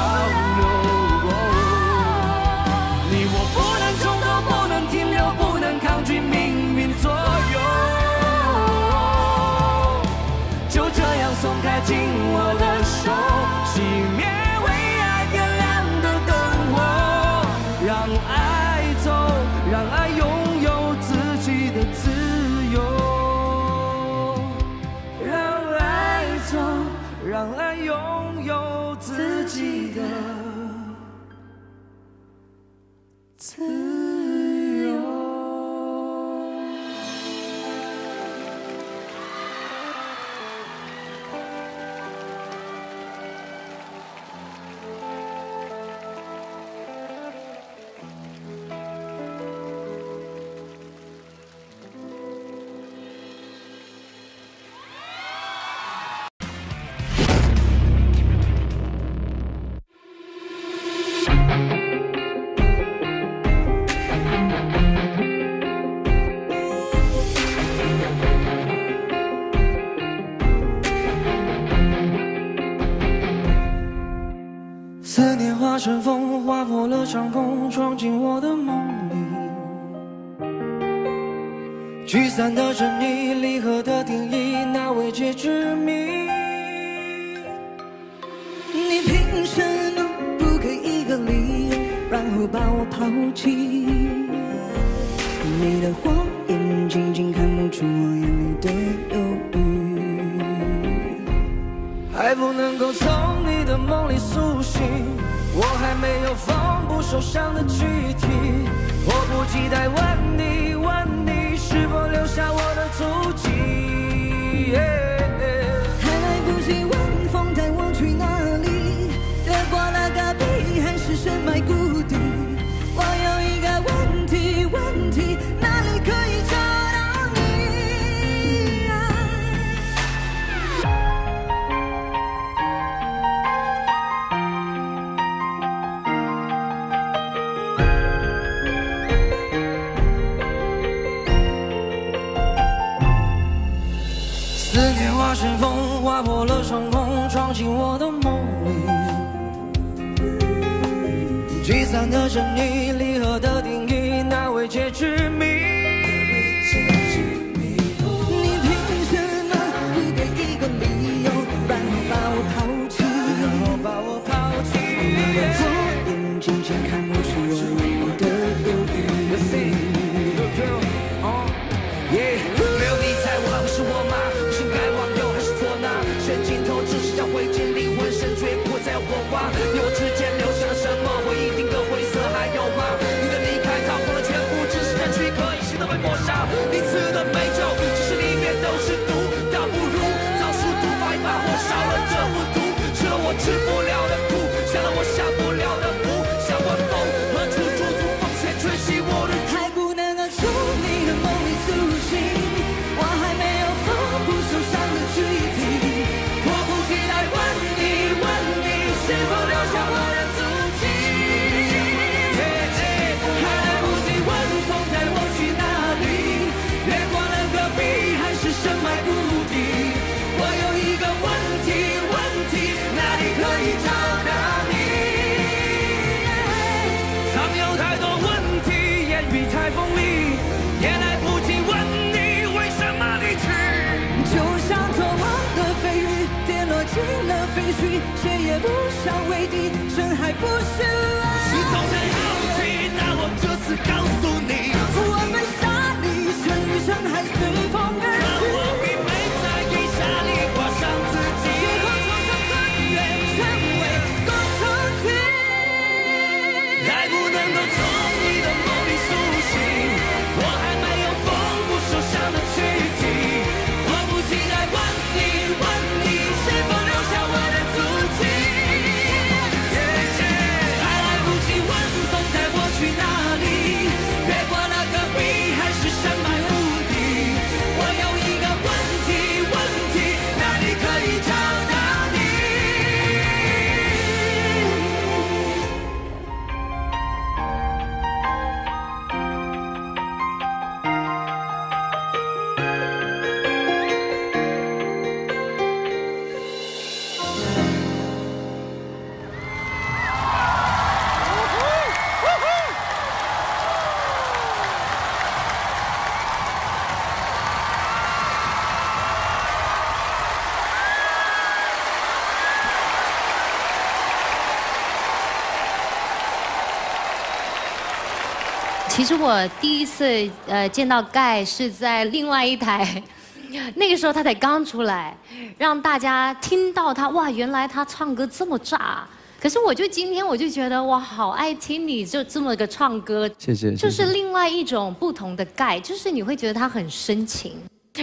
[SPEAKER 16] 第一次呃见到盖是在另外一台，那个时候他才刚出来，让大家听到他哇，原来他唱歌这么炸。可是我就今天我就觉得哇，好爱听你就这么个唱歌，
[SPEAKER 2] 谢谢
[SPEAKER 16] 就是另外一种不同的盖，就是你会觉得他很深情。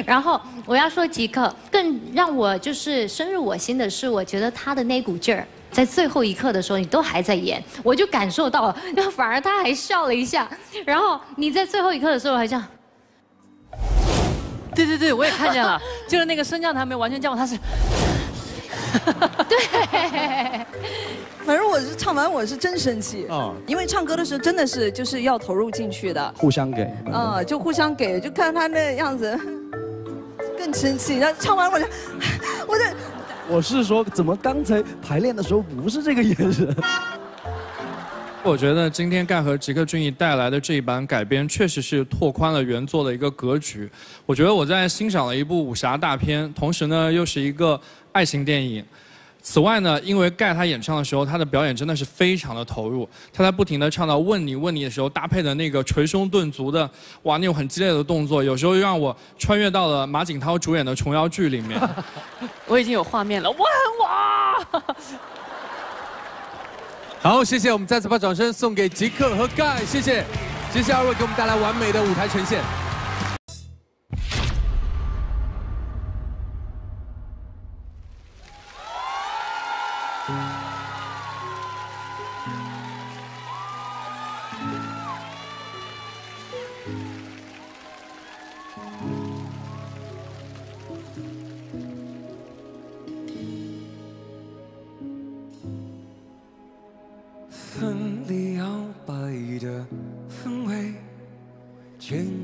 [SPEAKER 16] 然后我要说吉克，更让我就是深入我心的是，我觉得他的那股劲儿，在最后一刻的时候，你都还在演，我就感受到了，那 反而他还笑了一下，然后你在最后一刻的时候还这样，
[SPEAKER 9] 对对对，我也看见了，就是那个升降台没完全降落，他是
[SPEAKER 16] 对，
[SPEAKER 17] 反正我是唱完我是真生气，
[SPEAKER 2] 哦。
[SPEAKER 17] 因为唱歌的时候真的是就是要投入进去的，
[SPEAKER 2] 互相给。
[SPEAKER 17] 嗯，就互相给，就看他那样子，更生气。然后唱完我就，我就
[SPEAKER 2] 我是说，怎么刚才排练的时候不是这个眼神？
[SPEAKER 18] 我觉得今天盖和吉克隽逸带来的这一版改编，确实是拓宽了原作的一个格局。我觉得我在欣赏了一部武侠大片，同时呢又是一个爱情电影。此外呢，因为盖他演唱的时候，他的表演真的是非常的投入。他在不停的唱到“问你问你”的时候，搭配的那个捶胸顿足的，哇，那种很激烈的动作，有时候又让我穿越到了马景涛主演的琼瑶剧里面。
[SPEAKER 9] 我已经有画面了，问我。
[SPEAKER 19] 好，谢谢，我们再次把掌声送给吉克和盖，谢谢，谢谢二位给我们带来完美的舞台呈现。
[SPEAKER 15] 千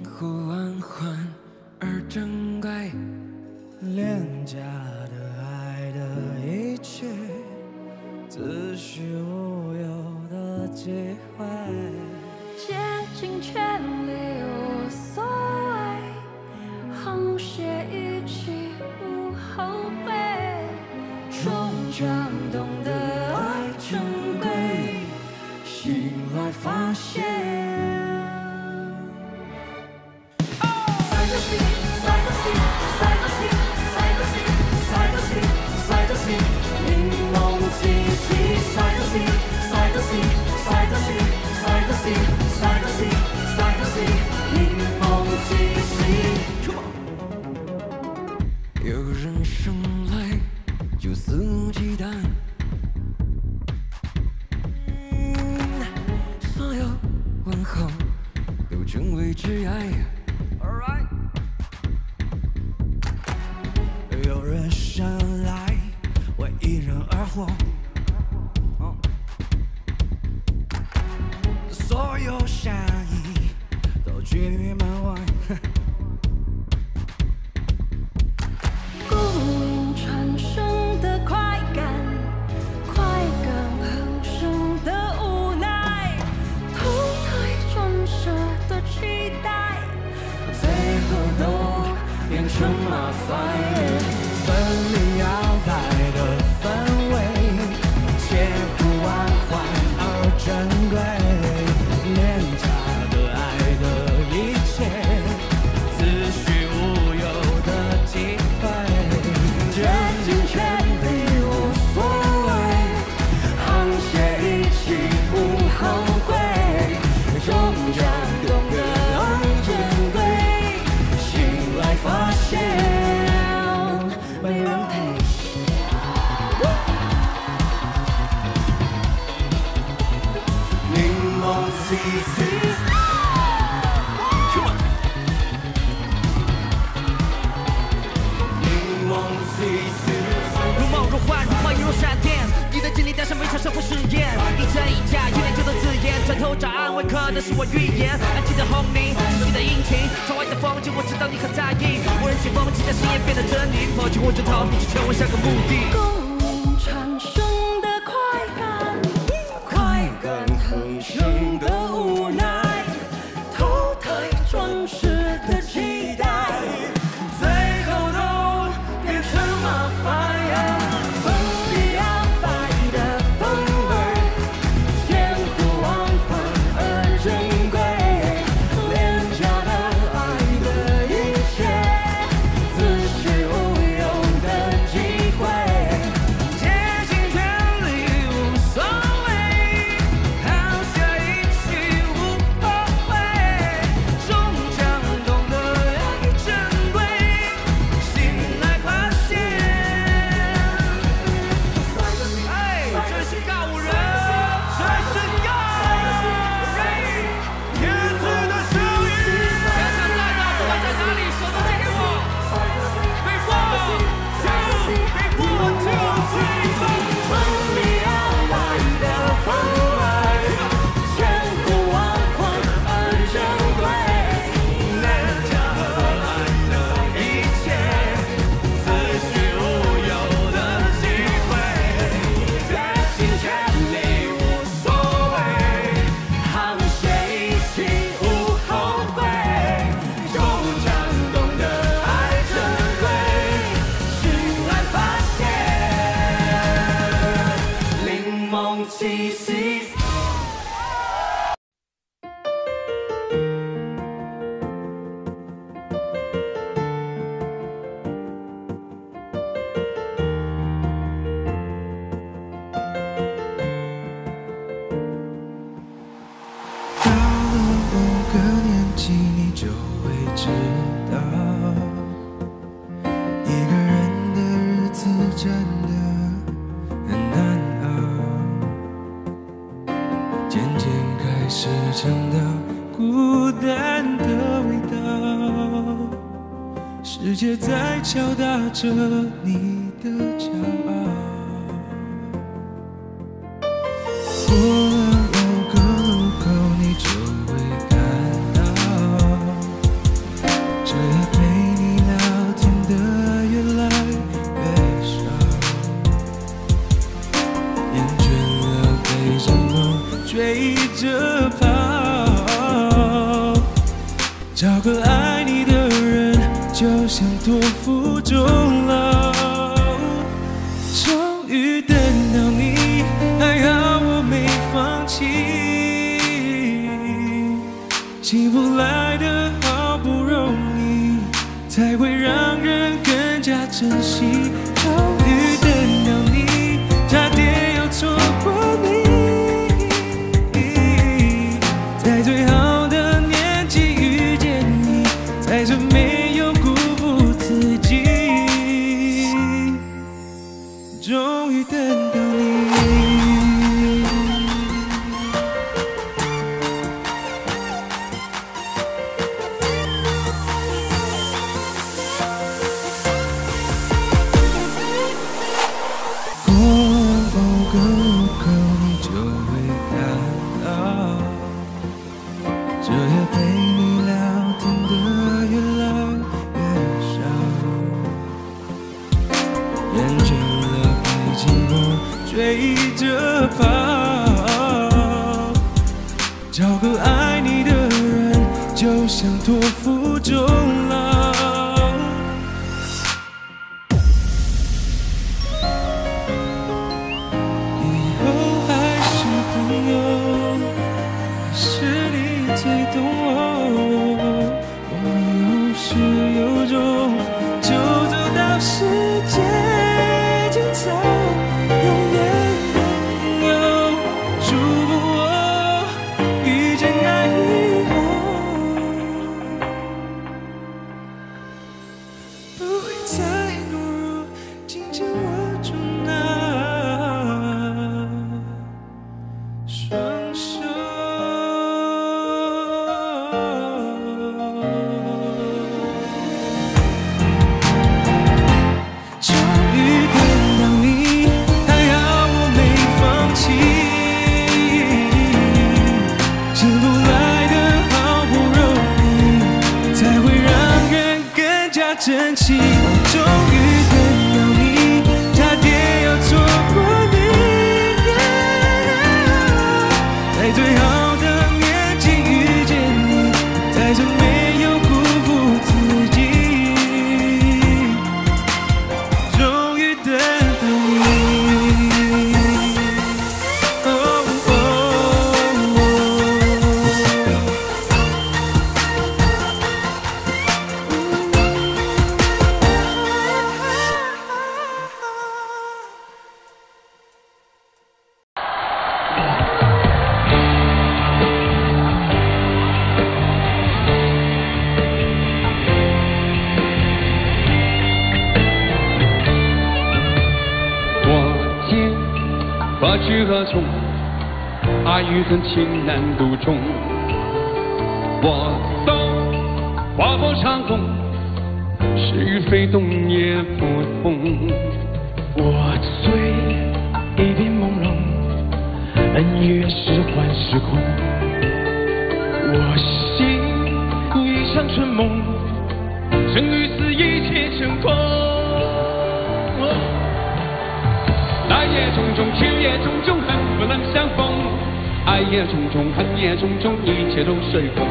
[SPEAKER 11] 敲打着你。爱
[SPEAKER 20] 与恨情难独钟。我懂，划破长空，是与非懂也不同。
[SPEAKER 8] 我醉，一片朦胧，恩怨是幻是空。我醒，一场春梦，生与死一切成空。
[SPEAKER 20] 来也匆匆，去也匆匆，恨不能相。爱也匆匆，恨也匆匆，一切都随风。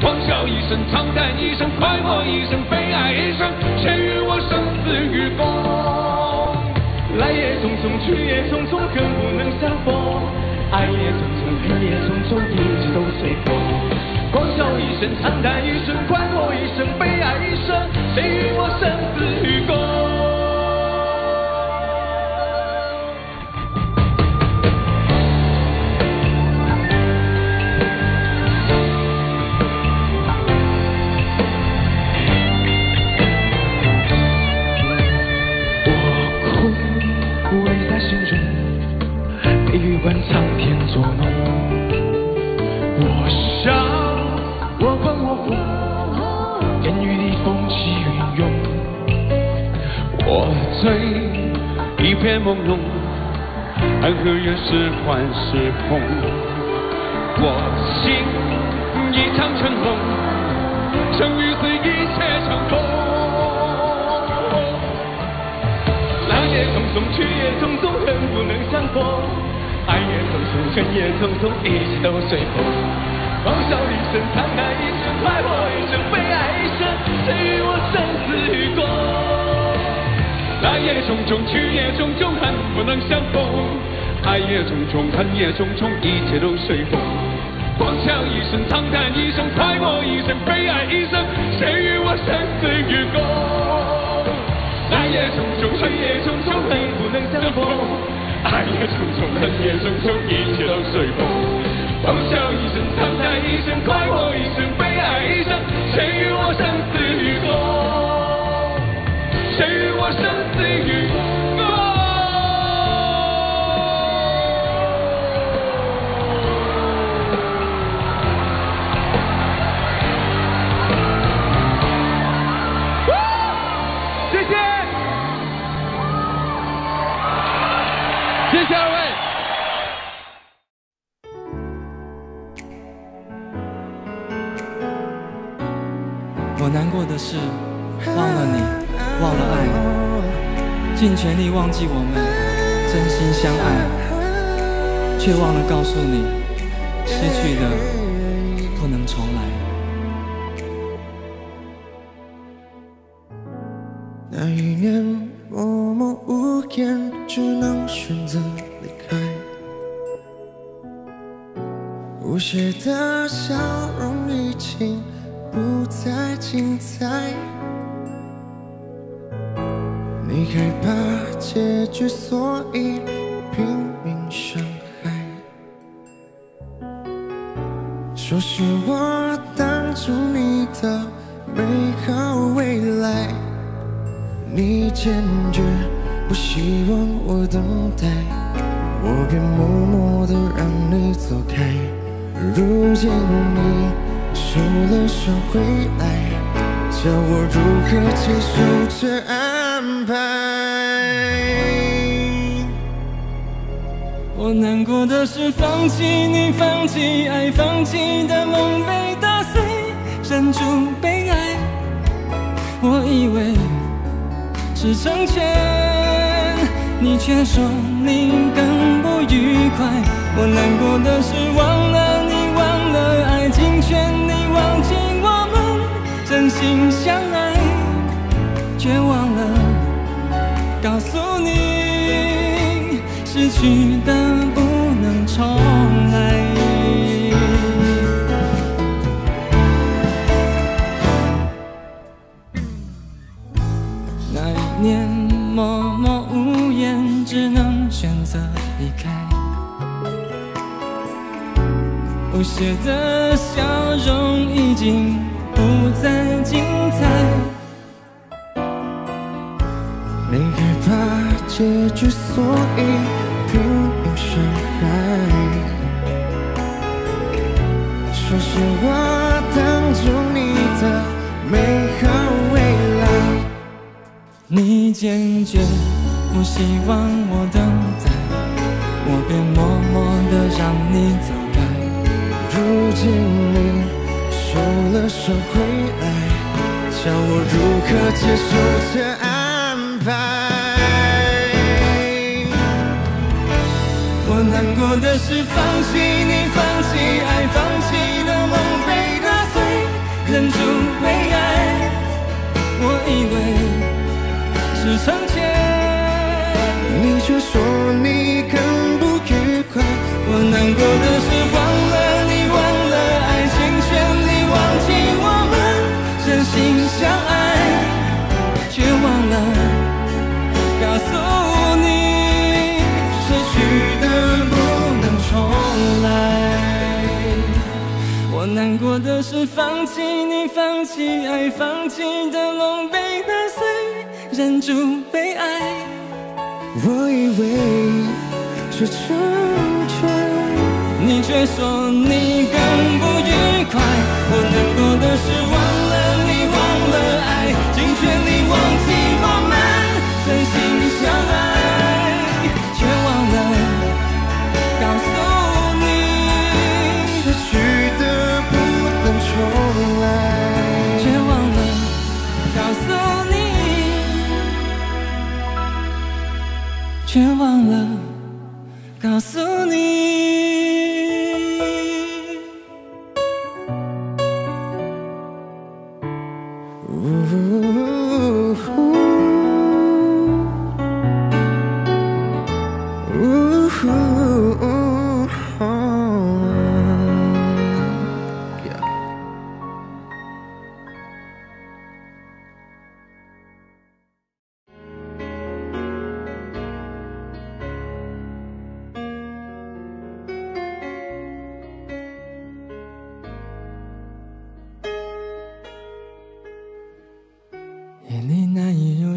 [SPEAKER 20] 狂笑一声，长叹一声，快活一生，悲哀一生，谁与我生死与共？
[SPEAKER 8] 来也匆匆，去也匆匆，恨不能相逢。爱也匆匆，恨也匆匆，一切都随风。狂笑一声，长叹一声，快活一生，悲哀一生，谁与我生死与
[SPEAKER 20] 是空。我醒，一场春梦，生与死一切成空。
[SPEAKER 8] 来也匆匆，去也匆匆，恨不能相逢。爱也匆匆，恨也匆匆，一切都随风。狂笑一声，长叹一声，快活一生，悲哀一生，谁与我生死与共？
[SPEAKER 20] 来也匆匆，去也匆匆，恨不能相逢。爱也匆匆，恨也匆匆，一切都随风。狂笑一声，长叹一声，快活一生，悲哀一生，谁与我生死与共？来也匆匆，去也匆匆，恨不能相逢。爱也匆匆，恨也匆匆，一切都随风。我
[SPEAKER 21] 们真心相爱，却忘了告诉你，失去的
[SPEAKER 22] 你害怕结局，所以拼命伤害。说是我挡住你的美好未来。你坚决不希望我等待，我便默默地让你走开。如今你受了伤回来，叫我如何接受这爱
[SPEAKER 21] 我难过的是放弃你，放弃爱，放弃的梦被打碎，忍住悲哀。我以为是成全，你却说你更不愉快。我难过的是忘了你，忘了爱，尽全力忘记我们真心相爱，却忘了告诉你，失去的不能重来。那一年默默无言，只能选择离开。不屑的笑容已经不再精彩。
[SPEAKER 22] 你害怕结局，所以拼命伤害。说是我挡住你的美好未来。
[SPEAKER 1] 你坚决不希望我等待，我便默默地让你走开。
[SPEAKER 22] 如今你收了手回来，叫我如何接受这安排？
[SPEAKER 1] 难过的是放弃你，放弃爱，放弃的梦被打碎，忍住悲哀。我以为是成全，
[SPEAKER 22] 你却说你更不愉快。
[SPEAKER 1] 我难过的是忘了你，忘了爱情全力，忘记我们真心相爱，我难过的是放弃你，放弃爱，放弃的梦被打碎，忍住悲哀。
[SPEAKER 22] 我以为是成全。
[SPEAKER 1] 你却说你更不愉快。我难过的是忘了你，忘了爱，尽全力忘记我们真心相爱，却忘了告诉你。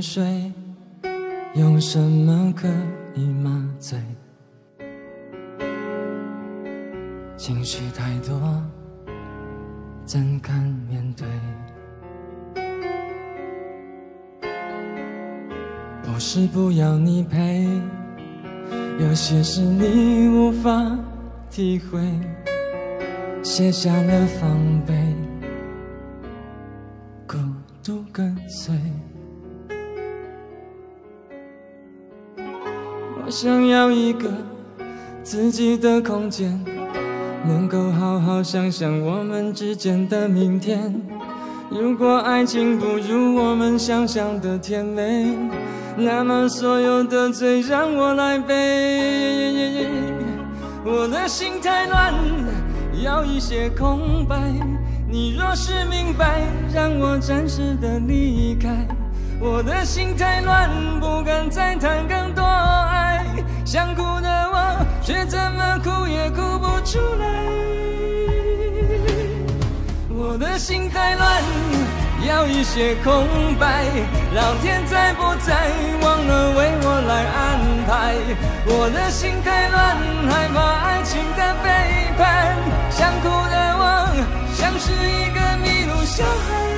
[SPEAKER 1] 睡，用什么可以麻醉？情绪太多，怎敢面对？不是不要你陪，有些事你无法体会，卸下了防备。孤独跟随。想要一个自己的空间，能够好好想想我们之间的明天。如果爱情不如我们想象的甜美，那么所有的罪让我来背。我的心太乱，要一些空白。你若是明白，让我暂时的离开。我的心太乱，不敢再谈更多。想哭的我，却怎么哭也哭不出来。我的心太乱，要一些空白。老天在不在，忘了为我来安排。我的心太乱，害怕爱情的背叛。想哭的我，像是一个迷路小孩。